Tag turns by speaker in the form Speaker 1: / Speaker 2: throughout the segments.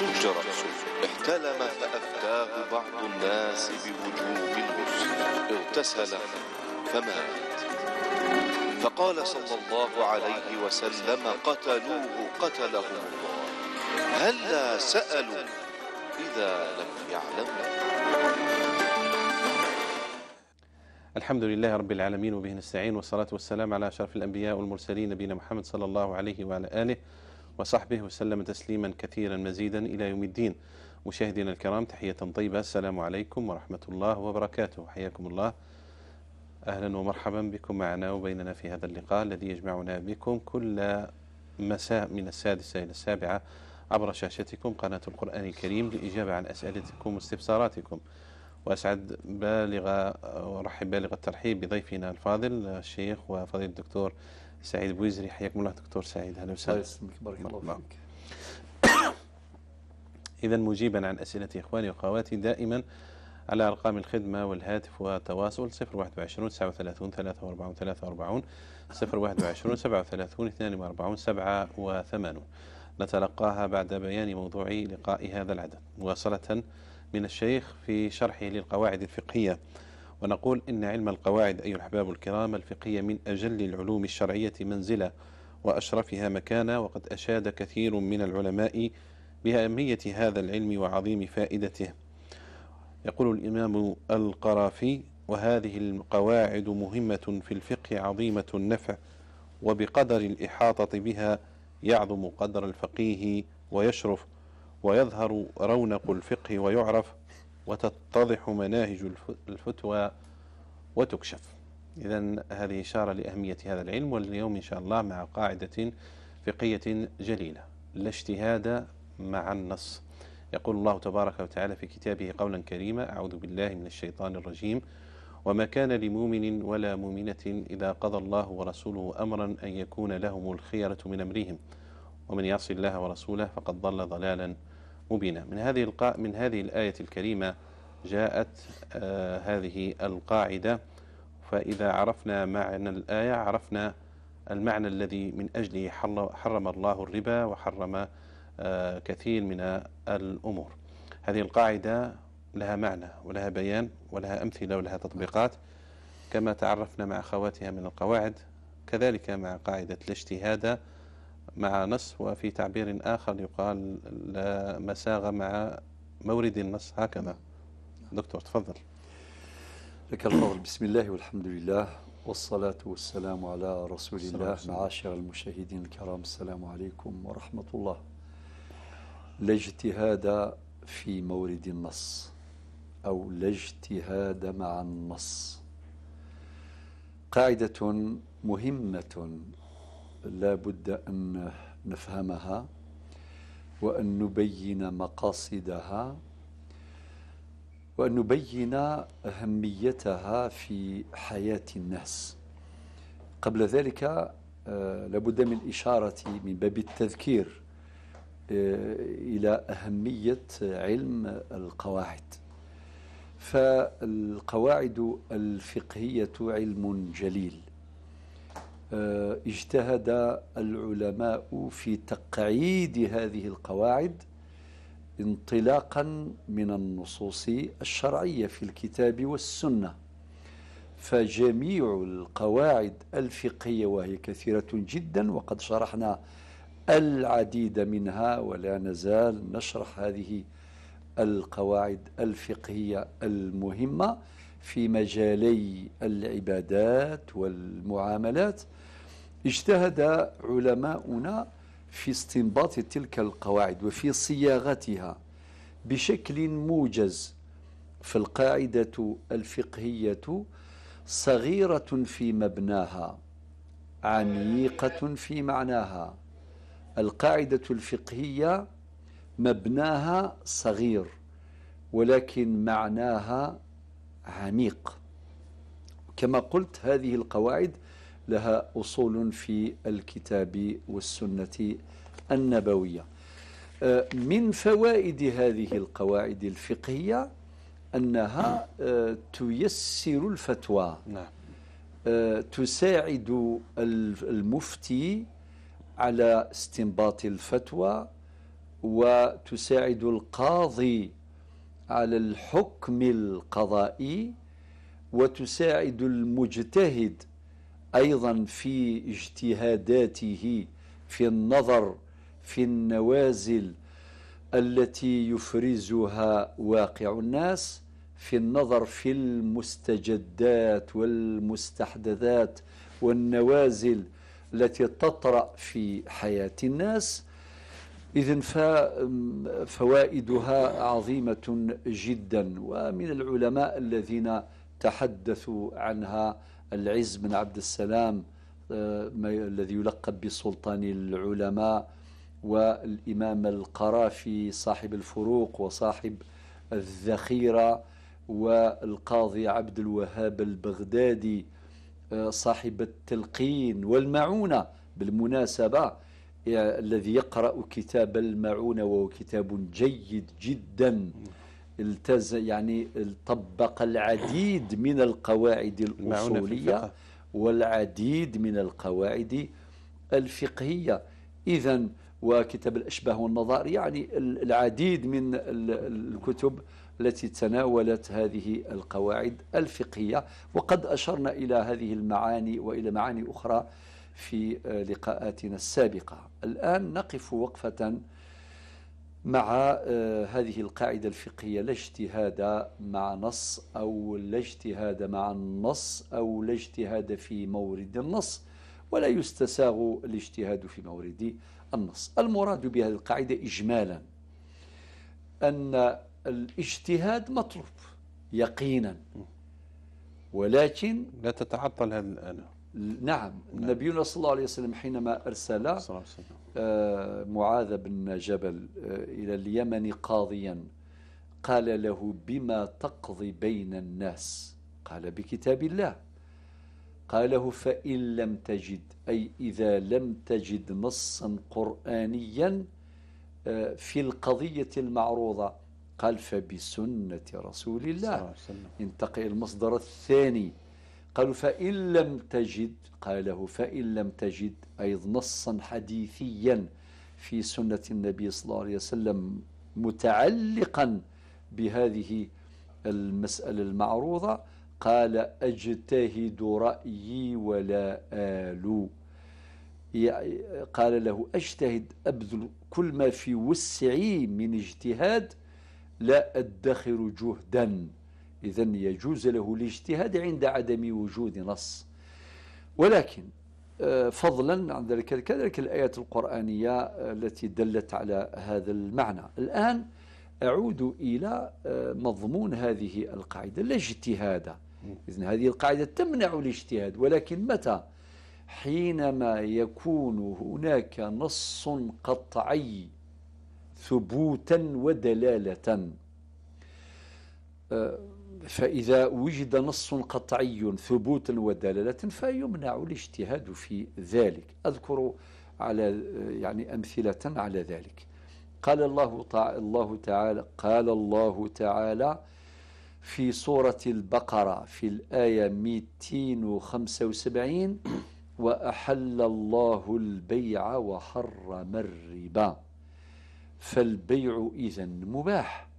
Speaker 1: رجل شج رأسه احتلم فأفتاه بعض الناس بوجوب الغسل اغتسل فمات. فقال صلى الله عليه وسلم قتلوه قتلهم الله. هلا سألوا إذا لم يعلموا
Speaker 2: الحمد لله رب العالمين وبه نستعين والصلاة والسلام على أشرف الأنبياء والمرسلين نبينا محمد صلى الله عليه وعلى آله وصحبه وسلم تسليما كثيرا مزيدا إلى يوم الدين. مشاهدينا الكرام تحية طيبة. السلام عليكم ورحمة الله وبركاته. حياكم الله. أهلا ومرحبا بكم معنا وبيننا في هذا اللقاء الذي يجمعنا بكم كل مساء من السادسة إلى السابعة عبر شاشتكم قناة القرآن الكريم للإجابة عن أسئلتكم واستفساراتكم. وأسعد بالغ ورحب بالغ الترحيب بضيفنا الفاضل الشيخ وفضيل الدكتور سعيد بويزري حياكم الله دكتور سعيد. أهلا وسهلا.
Speaker 3: بارك الله فيك.
Speaker 2: إذا مجيبا عن أسئلة إخواني وأخواتي دائما على أرقام الخدمة والهاتف والتواصل 021 37 43 43 021 37 42 87 نتلقاها بعد بيان موضوع لقاء هذا العدد. مواصلة من الشيخ في شرحه للقواعد الفقهية. ونقول إن علم القواعد أيها الأحباب الكرام الفقهية من أجل العلوم الشرعية منزلة وأشرفها مكانة وقد أشاد كثير من العلماء بأهمية هذا العلم وعظيم فائدته. يقول الإمام القرافي وهذه القواعد مهمة في الفقه عظيمة النفع وبقدر الإحاطة بها يعظم قدر الفقيه ويشرف ويظهر رونق الفقه ويعرف وتتضح مناهج الفتوى وتكشف. إذا هذه إشارة لأهمية هذا العلم واليوم إن شاء الله مع قاعدة فقهية جليلة. لا اجتهاد مع النص. يقول الله تبارك وتعالى في كتابه قولا كريما أعوذ بالله من الشيطان الرجيم وما كان لمؤمن ولا مؤمنة إذا قضى الله ورسوله أمرا أن يكون لهم الخيرة من أمرهم ومن يعص الله ورسوله فقد ضل ضلالا مبينا من هذه القاء من هذه الآية الكريمة جاءت آه هذه القاعدة. فإذا عرفنا معنى الآية عرفنا المعنى الذي من أجله حرم الله الربا وحرم آه كثير من الأمور. هذه القاعدة لها معنى ولها بيان ولها أمثلة ولها تطبيقات. كما تعرفنا مع أخواتها من القواعد كذلك مع قاعدة الاجتهاد مع نص وفي تعبير آخر يقال لا مساغ مع مورد النص هكذا. دكتور تفضل.
Speaker 3: لك الفضل. بسم الله والحمد لله والصلاة والسلام على رسول الله معاشر المشاهدين الكرام. السلام عليكم ورحمة الله. لا اجتهاد في مورد النص أو لا اجتهاد مع النص. قاعدة مهمة لا بد أن نفهمها وأن نبين مقاصدها وأن نبين أهميتها في حياة الناس. قبل ذلك لابد من إشارة من باب التذكير إلى أهمية علم القواعد. فالقواعد الفقهية علم جليل. اجتهد العلماء في تقعيد هذه القواعد انطلاقا من النصوص الشرعية في الكتاب والسنة. فجميع القواعد الفقهية وهي كثيرة جدا وقد شرحنا العديد منها ولا نزال نشرح هذه القواعد الفقهية المهمة في مجالي العبادات والمعاملات. اجتهد علماؤنا في استنباط تلك القواعد وفي صياغتها بشكل موجز. فالقاعدة الفقهية صغيرة في مبناها عميقة في معناها. القاعدة الفقهية مبناها صغير ولكن معناها عميق. كما قلت هذه القواعد لها أصول في الكتاب والسنة النبوية. من فوائد هذه القواعد الفقهية أنها تيسر الفتوى.
Speaker 2: نعم.
Speaker 3: تساعد المفتي على استنباط الفتوى وتساعد القاضي على الحكم القضائي وتساعد المجتهد أيضا في اجتهاداته في النظر في النوازل التي يفرزها واقع الناس في النظر في المستجدات والمستحدثات والنوازل التي تطرأ في حياة الناس. إذن فوائدها عظيمة جدا. ومن العلماء الذين تحدثوا عنها العز بن عبد السلام آه، الذي يلقب بسلطان العلماء والإمام القرافي صاحب الفروق وصاحب الذخيرة والقاضي عبد الوهاب البغدادي آه، صاحب التلقين والمعونة بالمناسبة الذي يقرأ كتاب المعونة وهو كتاب جيد جدا. التز يعني طبق العديد من القواعد الأصولية والعديد من القواعد الفقهية. إذا وكتاب الأشباه والنظائر يعني العديد من الكتب التي تناولت هذه القواعد الفقهية. وقد أشرنا إلى هذه المعاني وإلى معاني أخرى في لقاءاتنا السابقة. الآن نقف وقفة مع آه، هذه القاعدة الفقهية لا اجتهاد مع نص أو لا اجتهاد مع النص أو لا اجتهاد في مورد النص ولا يستساغ الاجتهاد في مورد النص. المراد بهذه القاعدة إجمالا أن الاجتهاد مطلوب يقينا ولكن
Speaker 2: لا تتعطل هذه الآلة
Speaker 3: نعم نبينا صلى الله عليه وسلم حينما أرسل آه، معاذ بن جبل آه، إلى اليمن قاضيا قال له بما تقضي بين الناس؟ قال بكتاب الله. قال له فإن لم تجد أي إذا لم تجد نصا قرآنيا آه، في القضية المعروضة. قال فبسنة رسول الله. انتقل المصدر الثاني. قالوا فإن لم تجد قاله فإن لم تجد أيضا نصا حديثيا في سنة النبي صلى الله عليه وسلم متعلقا بهذه المسألة المعروضة قال أجتهد رأيي ولا آل. قال له أجتهد أبذل كل ما في وسعي من اجتهاد لا أدخر جهدا. إذا يجوز له الاجتهاد عند عدم وجود نص. ولكن آه، فضلا عن ذلك كذلك الآيات القرآنية التي دلت على هذا المعنى. الآن أعود إلى آه، مضمون هذه القاعدة لا اجتهاد. إذن هذه القاعدة تمنع الاجتهاد ولكن متى؟ حينما يكون هناك نص قطعي ثبوتا ودلالة. آه، فإذا وجد نص قطعي ثبوتا ودلالة فيمنع الاجتهاد في ذلك. أذكر على يعني أمثلة على ذلك. قال الله تعالى, الله تعالى قال الله تعالى في سورة البقرة في الآية 275 وأحل الله البيع وحرم الربا فالبيع إذن مباح.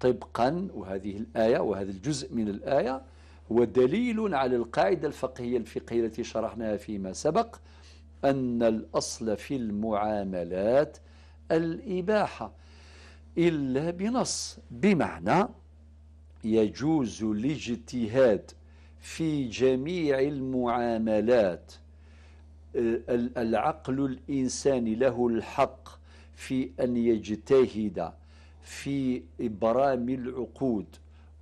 Speaker 3: طبقا وهذه الآية وهذا الجزء من الآية هو دليل على القاعدة الفقهية الفقهية التي شرحناها فيما سبق أن الأصل في المعاملات الإباحة إلا بنص بمعنى يجوز الاجتهاد في جميع المعاملات العقل الإنساني له الحق في أن يجتهد في إبرام العقود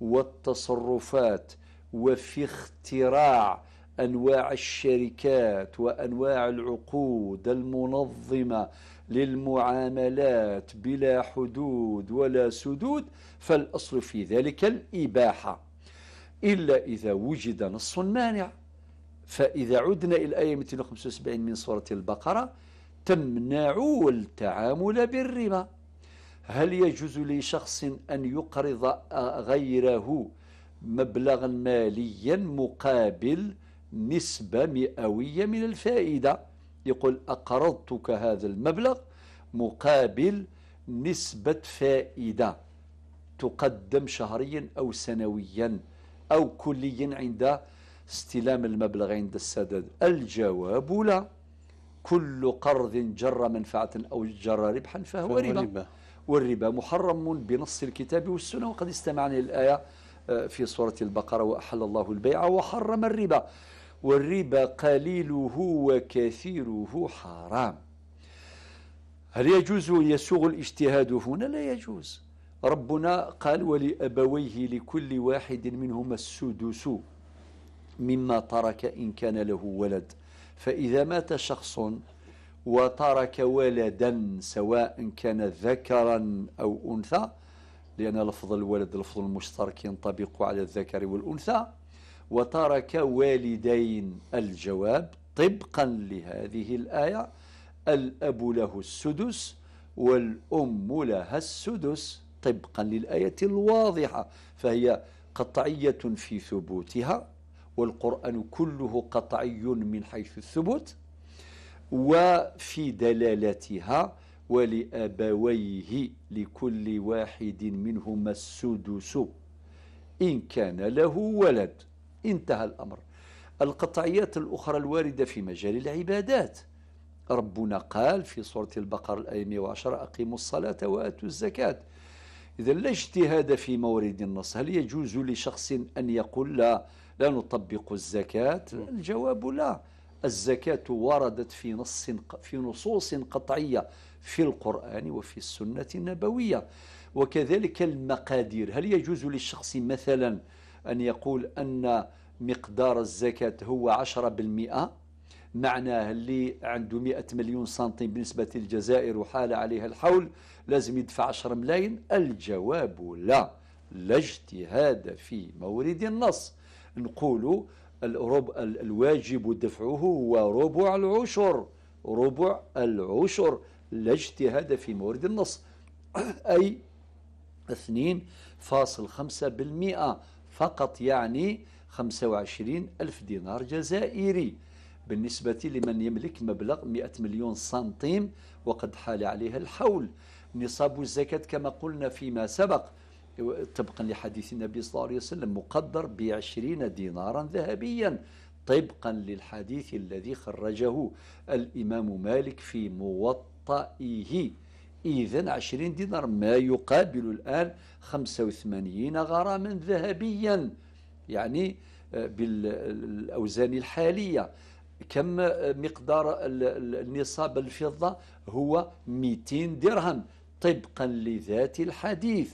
Speaker 3: والتصرفات وفي اختراع أنواع الشركات وأنواع العقود المنظمة للمعاملات بلا حدود ولا سدود فالأصل في ذلك الإباحة. إلا إذا وجد نص مانع فإذا عدنا إلى الآية 275 من سورة البقرة تمنع التعامل بالربا. هل يجوز لشخص أن يقرض غيره مبلغا ماليا مقابل نسبة مئوية من الفائدة؟ يقول أقرضتك هذا المبلغ مقابل نسبة فائدة. تقدم شهريا أو سنويا أو كليا عند استلام المبلغ عند السداد. الجواب لا. كل قرض جر منفعة أو جر ربحا فهو, فهو ربا. ربا والربا محرم بنص الكتاب والسنة وقد استمعنا الآية آه، في سورة البقرة وأحل الله البيع وحرم الربا. والربا قليله وكثيره حرام. هل يجوز يسوغ الاجتهاد هنا؟ لا يجوز. ربنا قال ولأبويه لكل واحد منهما السدس مما ترك إن كان له ولد. فإذا مات شخص وترك ولدا سواء كان ذكرا أو أنثى لأن لفظ الولد لفظ المشترك ينطبق على الذكر والأنثى. وترك والدين الجواب طبقا لهذه الآية الأب له السدس والأم لها السدس طبقا للآية الواضحة فهي قطعية في ثبوتها والقرآن كله قطعي من حيث الثبوت. وفي دلالتها ولأبويه لكل واحد منهما السدس. إن كان له ولد. انتهى الأمر. القطعيات الأخرى الواردة في مجال العبادات. ربنا قال في سورة البقرة الآية 110 أقيموا الصلاة وآتوا الزكاة. إذا لا اجتهاد في مورد النص. هل يجوز لشخص أن يقول لا لا نطبق الزكاة؟ الجواب لا. الزكاة وردت في نص في نصوص قطعية في القرآن وفي السنة النبوية. وكذلك المقادير. هل يجوز للشخص مثلا أن يقول أن مقدار الزكاة هو عشرة بالمئة؟ معناه اللي عنده 100 مليون سنتيم بالنسبة للجزائر وحال عليها الحول لازم يدفع 10 ملايين؟ الجواب لا. لا اجتهاد في مورد النص. نقول الواجب دفعه هو ربع العشر. ربع العشر لا اجتهاد في مورد النص. أي 2.5% فقط يعني 25 ألف دينار جزائري. بالنسبة لمن يملك مبلغ 100 مليون سنتيم وقد حال عليها الحول. نصاب الزكاة كما قلنا فيما سبق طبقا لحديث النبي صلى الله عليه وسلم مقدر بعشرين دينارا ذهبيا. طبقا للحديث الذي خرجه الإمام مالك في موطئه. إذن عشرين دينار ما يقابل الآن خمسة وثمانين غراما ذهبيا يعني آه، بالأوزان الحالية. كم مقدار النصاب الفضة؟ هو 200 درهم. طبقا لذات الحديث.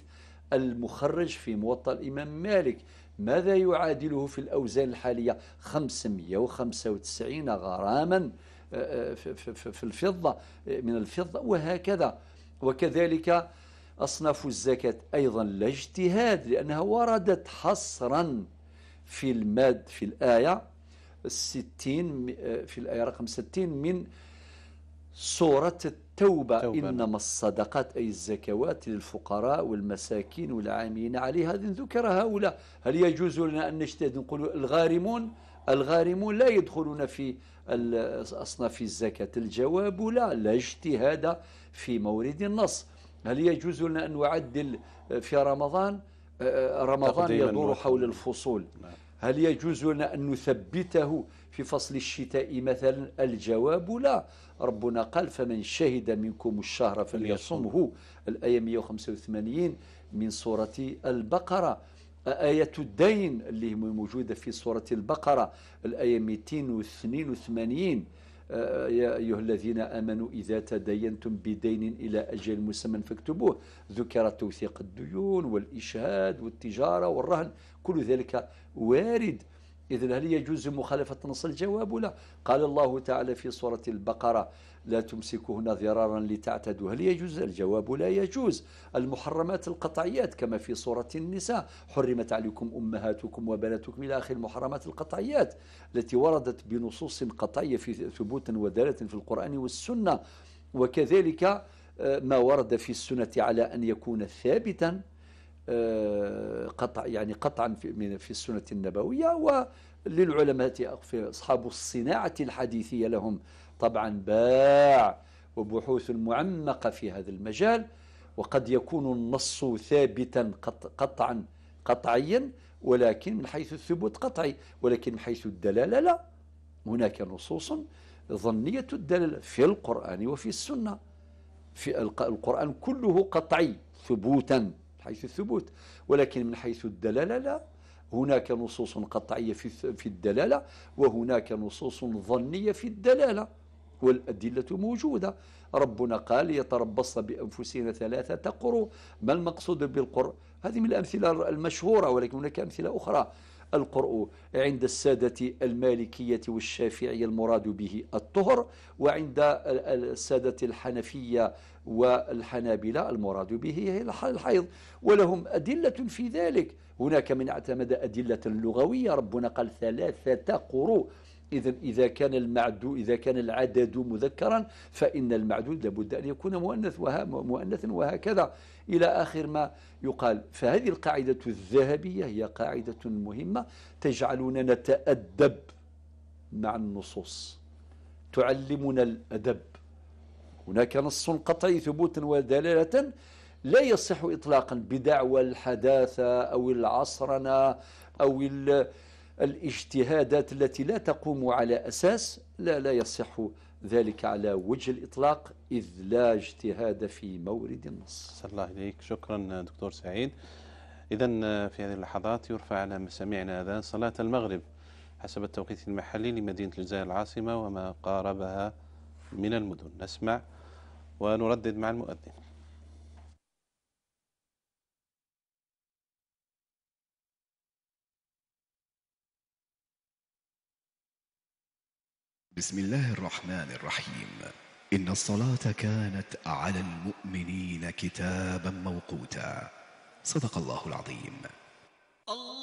Speaker 3: المخرج في موطأ الإمام مالك. ماذا يعادله في الأوزان الحالية؟ 595 غراما آه، آه، في الفضة من الفضة وهكذا. وكذلك أصناف الزكاة أيضا لا اجتهاد لأنها وردت حصرا في الماد في الآية الستين آه، في الآية رقم ستين من سورة التوبة توبة. إنما الصدقات أي الزكوات للفقراء والمساكين والعاملين عليها. هذه ذكر هؤلاء. هل يجوز لنا أن نجتهد؟ نقول الغارمون الغارمون لا يدخلون في أصناف الزكاة. الجواب لا لا اجتهاد في مورد النص. هل يجوز لنا أن نعدل في رمضان؟ آه، آه، رمضان يدور حول الفصول. نعم. هل يجوز لنا أن نثبته في فصل الشتاء مثلا الجواب لا. ربنا قال فمن شهد منكم الشهر فليصمه الآية 185 من سورة البقرة. آية الدين اللي موجودة في سورة البقرة. الآية 282 آه، يا أيها الذين آمنوا إذا تدينتم بدين إلى أجل مسمى فاكتبوه. ذكر توثيق الديون والإشهاد والتجارة والرهن. كل ذلك وارد. إذن هل يجوز مخالفة نص الجواب؟ لا. قال الله تعالى في سورة البقرة لا تمسكوهن ضرارا لتعتدوا. هل يجوز؟ الجواب لا يجوز. المحرمات القطعيات كما في سورة النساء حرمت عليكم أمهاتكم وبناتكم إلى آخر المحرمات القطعيات التي وردت بنصوص قطعية في ثبوت ودالة في القرآن والسنة. وكذلك آه، ما ورد في السنة على أن يكون ثابتا قطع يعني قطعا في, في السنة النبوية وللعلماء في أصحاب الصناعة الحديثية لهم طبعا باع وبحوث معمقة في هذا المجال وقد يكون النص ثابتا قطعا قطعيا ولكن من حيث الثبوت قطعي ولكن من حيث الدلالة لا. هناك نصوص ظنية الدلالة في القرآن وفي السنة. في القرآن كله قطعي ثبوتا. حيث الثبوت ولكن من حيث الدلالة لا. هناك نصوص قطعية في الدلالة وهناك نصوص ظنية في الدلالة والأدلة موجودة. ربنا قال يتربص بأنفسنا ثلاثة قروء ما المقصود بالقرء؟ هذه من الأمثلة المشهورة ولكن هناك أمثلة أخرى. القرء عند السادة المالكية والشافعية المراد به الطهر وعند السادة الحنفية والحنابلة المراد به الحيض. ولهم أدلة في ذلك. هناك من اعتمد أدلة لغوية ربنا قال ثلاثة قروء إذا إذا كان المعدود إذا كان العدد مذكرا فإن المعدود لابد أن يكون مؤنث وها مؤنثا وهكذا. إلى آخر ما يقال فهذه القاعدة الذهبية هي قاعدة مهمة. تجعلنا نتأدب مع النصوص. تعلمنا الأدب. هناك نص قطعي ثبوتا ودلالة لا يصح إطلاقا بدعوى الحداثة أو العصرنة أو الاجتهادات التي لا تقوم على أساس لا لا يصح ذلك على وجه الإطلاق إذ لا اجتهاد في مورد النص.
Speaker 2: صلى الله عليك شكرا دكتور سعيد. إذا في هذه اللحظات يرفع على مسامعنا أذان صلاة المغرب. حسب التوقيت المحلي لمدينة الجزائر العاصمة وما قاربها من المدن. نسمع ونردد مع المؤذن.
Speaker 4: بسم الله الرحمن الرحيم. إن الصلاة كانت على المؤمنين كتابا موقوتا. صدق الله العظيم.
Speaker 5: أشهد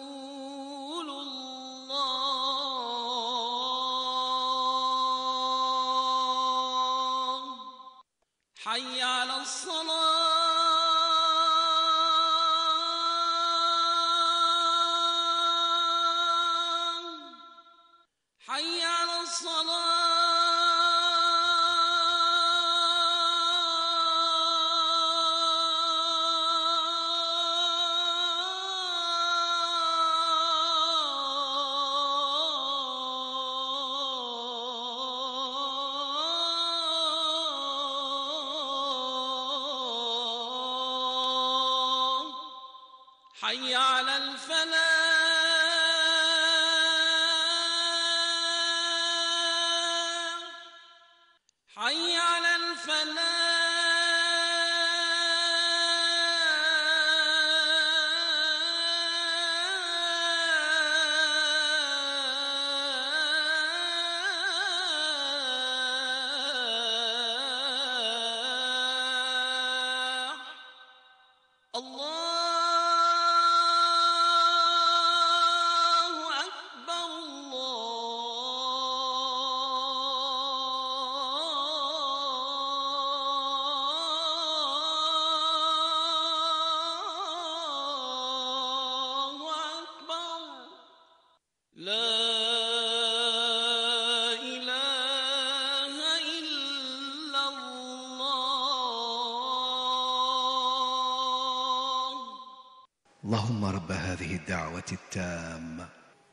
Speaker 4: اللهم رب هذه الدعوة التامة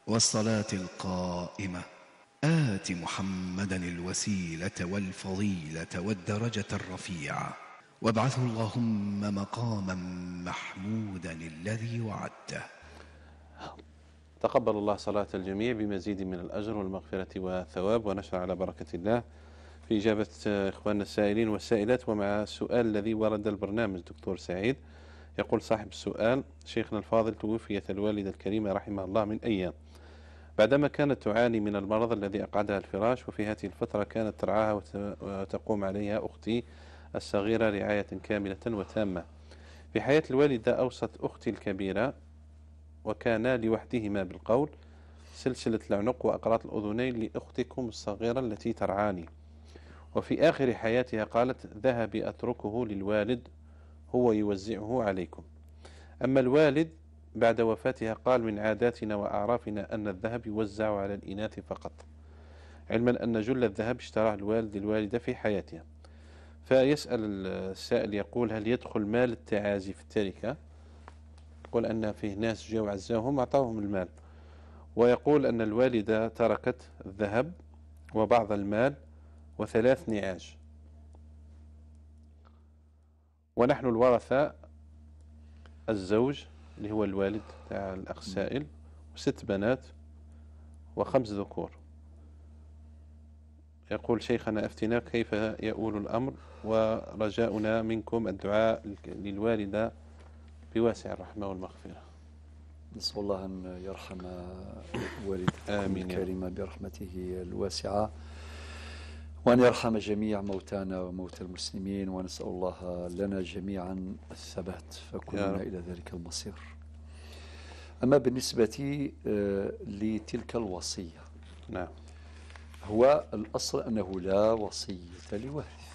Speaker 4: والصلاة القائمة. آت محمدا الوسيلة والفضيلة والدرجة الرفيعة. وابعثه اللهم مقاما محمودا الذي وعدته.
Speaker 2: تقبل الله صلاة الجميع بمزيد من الأجر والمغفرة والثواب ونشر على بركة الله. في إجابة إخواننا السائلين والسائلات ومع السؤال الذي ورد البرنامج دكتور سعيد يقول صاحب السؤال شيخنا الفاضل توفيت الوالدة الكريمة رحمها الله من أيام. بعدما كانت تعاني من المرض الذي أقعدها الفراش وفي هذه الفترة كانت ترعاها وتقوم عليها أختي الصغيرة رعاية كاملة وتامة. في حياة الوالدة أوصت أختي الكبيرة وكانا لوحدهما بالقول سلسلة العنق وأقراط الأذنين لأختكم الصغيرة التي ترعاني. وفي آخر حياتها قالت ذهبي أتركه للوالد هو يوزعه عليكم. أما الوالد بعد وفاتها قال من عاداتنا وأعرافنا أن الذهب يوزع على الإناث فقط. علما أن جل الذهب اشتراه الوالد الوالدة في حياتها فيسأل السائل يقول هل يدخل مال التعازي في التركة؟ يقول أن فيه ناس جاءوا عزاهم أعطاهم المال. ويقول أن الوالدة تركت الذهب وبعض المال وثلاث نعاج. ونحن الورثة الزوج اللي هو الوالد تاع الأخ السائل وست بنات وخمس ذكور. يقول شيخنا أفتنا كيف يؤول الأمر ورجاؤنا منكم الدعاء للوالدة بواسع الرحمة والمغفرة.
Speaker 3: نسأل الله أن يرحم والدتكم الكريمة برحمته الواسعة. وأن يرحم جميع موتانا وموتى المسلمين ونسأل الله لنا جميعا الثبات فكلنا إلى ذلك المصير. أما بالنسبة آه، لتلك الوصية
Speaker 2: نعم.
Speaker 3: هو الأصل أنه لا وصية لوارث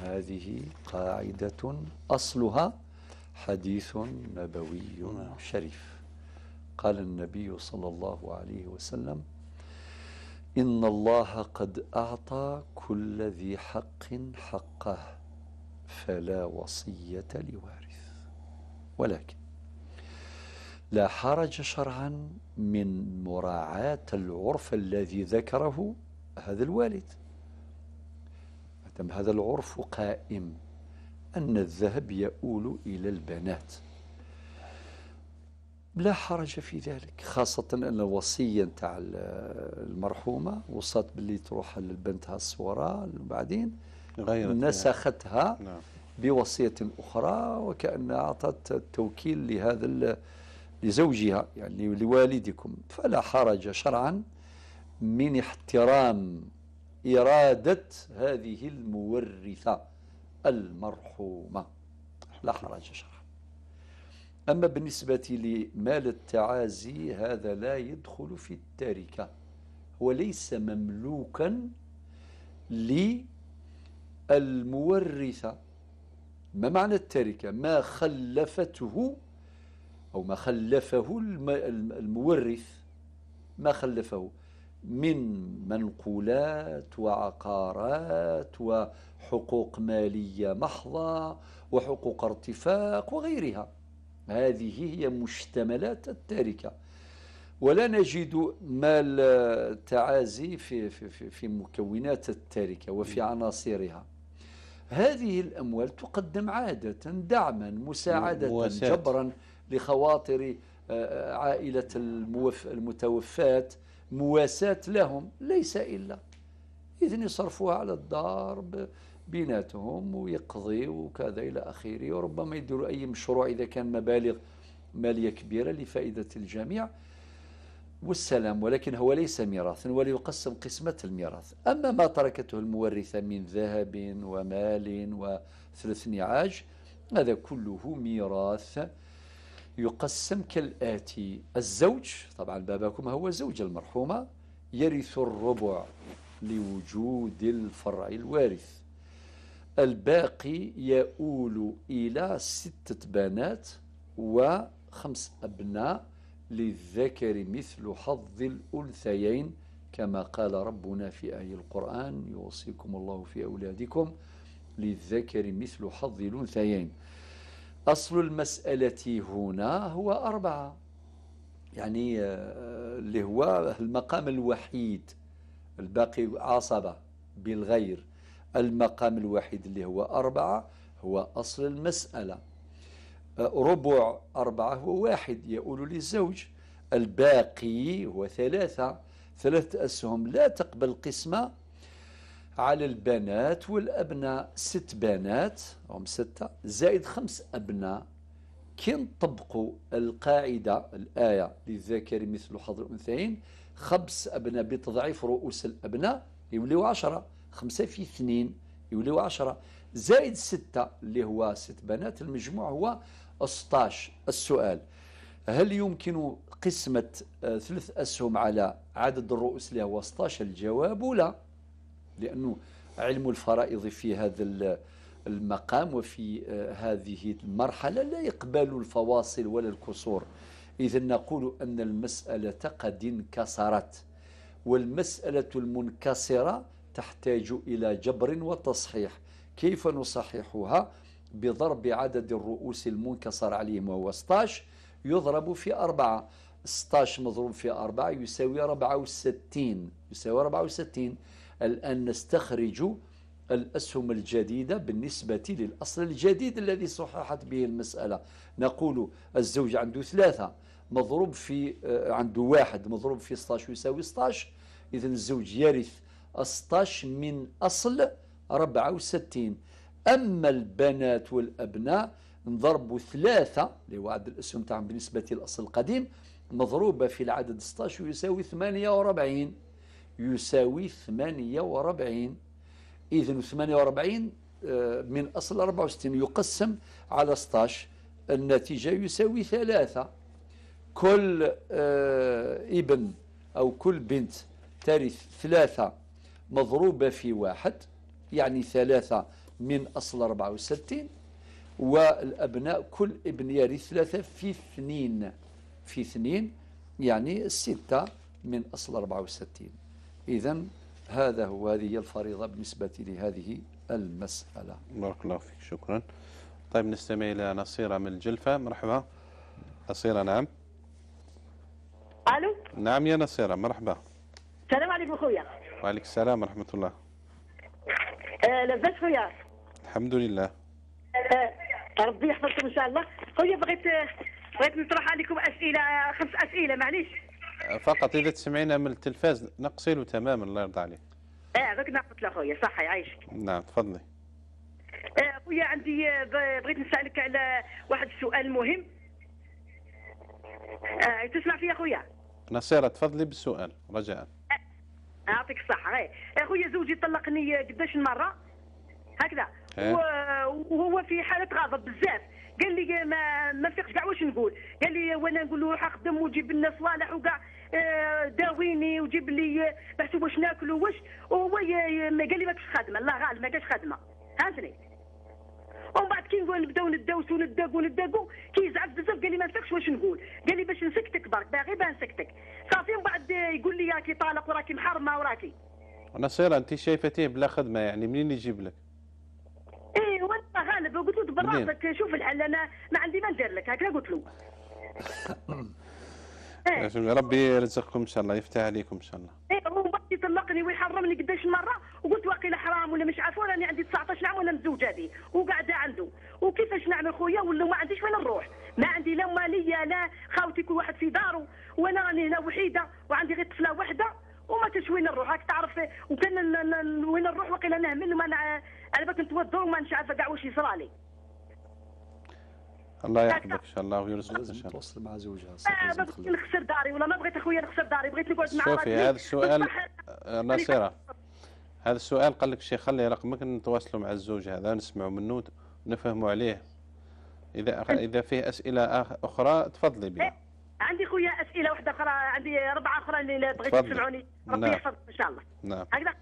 Speaker 3: هذه قاعدة أصلها حديث نبوي نعم. شريف. قال النبي صلى الله عليه وسلم إن الله قد أعطى كل ذي حق حقه فلا وصية لوارث. ولكن لا حرج شرعا من مراعاة العرف الذي ذكره هذا الوالد. هذا العرف قائم أن الذهب يؤول إلى البنات. لا حرج في ذلك. خاصة أن الوصية نتاع المرحومة وصلت باللي تروح لبنتها الصورة وبعدين نسختها نعم. بوصية أخرى وكأن أعطت التوكيل لهذا لزوجها يعني لوالدكم. فلا حرج شرعا من احترام إرادة هذه المورثة المرحومة. لا حرج شرعا. أما بالنسبة لمال التعازي هذا لا يدخل في التركة. هو ليس مملوكا للمورثة ما معنى التركة؟ ما خلفته أو ما خلفه المورث. ما خلفه؟ من منقولات وعقارات وحقوق مالية محضة وحقوق ارتفاق وغيرها. هذه هي مشتملات التركة. ولا نجد مال التعازي في, في, في, في مكونات التركة وفي عناصرها. هذه الأموال تقدم عادة دعما مساعدة مواسات. جبرا لخواطر آه، عائلة المتوفات مواساة لهم ليس إلا. إذن يصرفوها على الدار بيناتهم ويقضي وكذا إلى آخره وربما يديروا أي مشروع إذا كان مبالغ مالية كبيرة لفائدة الجميع والسلام ولكن هو ليس ميراثا وليقسم قسمة الميراث. أما ما تركته المورثة من ذهب ومال وثلث نعاج هذا كله ميراث يقسم كالآتي. الزوج طبعا باباكم هو زوج المرحومة يرث الربع لوجود الفرع الوارث. الباقي يؤول إلى ستة بنات وخمس أبناء للذكر مثل حظ الأنثيين كما قال ربنا في آية القرآن يوصيكم الله في أولادكم للذكر مثل حظ الأنثيين. أصل المسألة هنا هو أربعة يعني آه، اللي هو المقام الوحيد الباقي عصبة بالغير. المقام الوحيد اللي هو أربعة هو أصل المسألة. ربع أربعة هو واحد يقول للزوج الباقي هو ثلاثة. ثلاثة أسهم لا تقبل قسمة على البنات والأبناء. ست بنات هم ستة. زائد خمس أبناء. كي نطبقوا القاعدة الآية للذكر مثل حظ الأنثيين. خمس أبناء بتضعيف رؤوس الأبناء يوليوا عشرة. خمسة في اثنين يوليوا عشرة. زائد ستة اللي هو ست بنات المجموع هو 16 السؤال هل يمكن قسمة آه، ثلاث أسهم على عدد الرؤوس اللي هو 16 الجواب لا لأنه علم الفرائض في هذا المقام وفي آه، هذه المرحلة لا يقبل الفواصل ولا الكسور. إذا نقول أن المسألة قد انكسرت والمسألة المنكسرة تحتاج إلى جبر وتصحيح. كيف نصححها؟ بضرب عدد الرؤوس المنكسر عليهم وهو 16 يضرب في أربعة. 16 مضروب في أربعة يساوي 64 يساوي 64 الآن نستخرج الأسهم الجديدة بالنسبة للأصل الجديد الذي صححت به المسألة. نقول الزوج عنده ثلاثة مضروب في آه، عنده واحد مضروب في 16 يساوي 16 إذا الزوج يرث 16 من أصل 64 أما البنات والأبناء نضرب ثلاثة اللي هو عدد الأسهم تاعهم بالنسبة للأصل القديم مضروبة في العدد 16 يساوي 48 يساوي 48 إذن 48 آه، من أصل 64 يقسم على 16 النتيجة يساوي ثلاثة. كل آه، ابن أو كل بنت ترث ثلاثة مضروبة في واحد يعني ثلاثة من أصل 64 والأبناء كل ابن يرث ثلاثة في اثنين في اثنين يعني ستة من أصل 64 إذا هذا هو هذه الفريضة بالنسبة لهذه المسألة.
Speaker 2: بارك الله فيك شكرا. طيب نستمع إلى نصيرة من الجلفة. مرحبا. نصيرة نعم.
Speaker 6: ألو؟
Speaker 2: نعم يا نصيرة مرحبا.
Speaker 6: السلام عليكم خويا
Speaker 2: وعليك السلام ورحمة الله.
Speaker 6: آه لاباس خويا.
Speaker 2: الحمد لله.
Speaker 6: آه ربي يحفظكم إن شاء الله. خويا بغيت بغيت نطرح عليكم أسئلة خمس أسئلة معليش.
Speaker 2: فقط إذا تسمعينا من التلفاز نقصيله تماما الله يرضى عليك.
Speaker 6: آه ذاك نعقد خويا صح يعيشك
Speaker 2: نعم تفضلي.
Speaker 6: آه خويا عندي آه، بغيت نسألك على واحد السؤال مهم. آه تسمع فيا خويا؟
Speaker 2: نصيرة تفضلي بالسؤال رجاء.
Speaker 6: يعطيك الصحة. إيه أخويا زوجي طلقني قداش مرة؟ هكذا.
Speaker 2: إيه.
Speaker 6: وهو في حالة غضب بزاف. قال لي ما ما نفيقش كاع واش نقول. قال لي وأنا نقول له روح اخدم وجيب لنا صوالح وكاع. آه، داويني وجيب لي بحث واش ناكل وواش وهو ما قال لي ماكش خادمة. الله غالب ما كاش خادمة. فهمتني ومن بعد كي نقول نبداو نداوسوا نداقوا نداقوا كي يزعف بزاف قال لي ما نفيقش واش نقول. قال لي باش نسكتك برك باغي باه نسكتك. صافي ومن بعد يقول لي راكي طالق وراكي محرمة وراكي.
Speaker 2: نصيرة أنت شايفتيه بلا خدمة يعني منين يجيب لك؟
Speaker 6: إيه وأنا غالب قلت له دبر
Speaker 2: منين؟
Speaker 6: راسك شوف الحل أنا ما عندي ما ندير لك هكذا قلت له. إيه.
Speaker 2: ربي يرزقكم إن شاء الله يفتح عليكم إن شاء الله.
Speaker 6: بعد يطلقني ويحرمني قداش مرة؟ وقلت واقيلا حرام ولا مش عارف راني عندي 19 عام وأنا مزوجه به وقاعدة عنده. وكيفاش نعمل خويا؟ ولا ما عنديش وين نروح؟ ما عندي لا مالية لا خاوتي كل واحد في داره وأنا راني هنا وحيدة وعندي غير طفلة واحدة وما كاش وين نروح. راك تعرف وكان وين نروح؟ واقيلا نهمل وما على بالك نتوضر وما نش عارفة كاع واش يصرالي
Speaker 2: الله يحفظك إن شاء الله ويرزقك إن
Speaker 3: لازم
Speaker 2: شاء الله.
Speaker 3: توصل مع زوجها
Speaker 6: آه، ما بغيت. نخسر داري ولا ما بغيت أخويا نخسر داري بغيت نقعد مع
Speaker 2: شوفي هذا السؤال
Speaker 6: والصح-
Speaker 2: آه، نصيرة هذا السؤال قال لك الشيخ خلي رقمك نتواصلوا مع الزوج هذا نسمعوا منه ونفهموا عليه. إذا إذا فيه أسئلة آخ- أخرى تفضلي بها.
Speaker 6: عندي خويا أسئلة واحدة أخرى عندي اربعه أخرى اللي بغيت. تسمعوني. ربي
Speaker 2: نعم.
Speaker 6: يحفظك إن شاء الله.
Speaker 2: نعم.
Speaker 6: هكذا.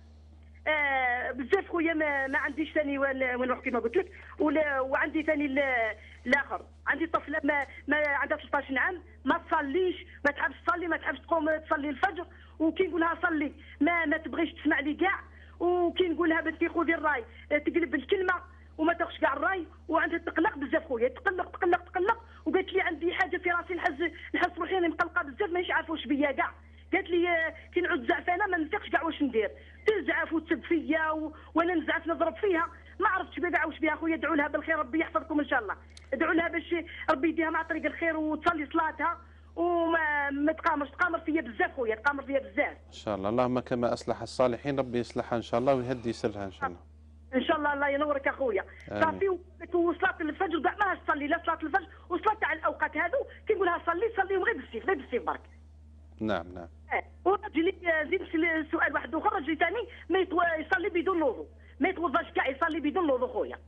Speaker 6: آه بزاف خويا ما, ما عنديش ثاني وين نروح كما قلت لك. ولا وعندي ثاني الآخر عندي طفلة ما, ما عندها 13 عام ما تصليش ما تحبش تصلي ما تحبش تقوم تصلي الفجر وكي نقول لها صلي ما ما تبغيش تسمع لي كاع وكي نقول لها بنتي خذي الراي آه، تقلب الكلمة وما تاخذش كاع الراي وعندها تقلق بزاف خويا تقلق تقلق تقلق وقالت لي عندي حاجة في راسي نحس نحس روحي راني مقلقة بزاف مانيش عارفة واش بيا كاع. قالت لي آه، كي نعود زعفانه ما نفيقش كاع واش ندير. تزعف وتسب فيا. وأنا نزعف نضرب فيها. ما عرفتش كاع واش بها خويا ادعوا لها بالخير ربي يحفظكم إن شاء الله. ادعوا لها باش ربي يديها مع طريق الخير وتصلي صلاتها وما ما تقامرش تقامر فيا بزاف خويا تقامر فيا بزاف.
Speaker 2: إن شاء الله. اللهم كما أصلح الصالحين ربي يصلحها إن شاء الله ويهدي سرها إن شاء الله.
Speaker 6: إن شاء الله الله ينورك اخويا. صافي وصلاه الفجر كاع ما تصلي لا صلاه الفجر وصلاه تاع الأوقات هذو كي نقول لها صلي صليهم غير بالسيف غير بالسيف برك.
Speaker 2: نعم نعم.
Speaker 6: آه. وراجلي آه، زيد سؤال واحد أخر راجلي ثاني ما يصلي بدون وضوء. ما يتوضاش كاع يصلي بدون وضوء خويا.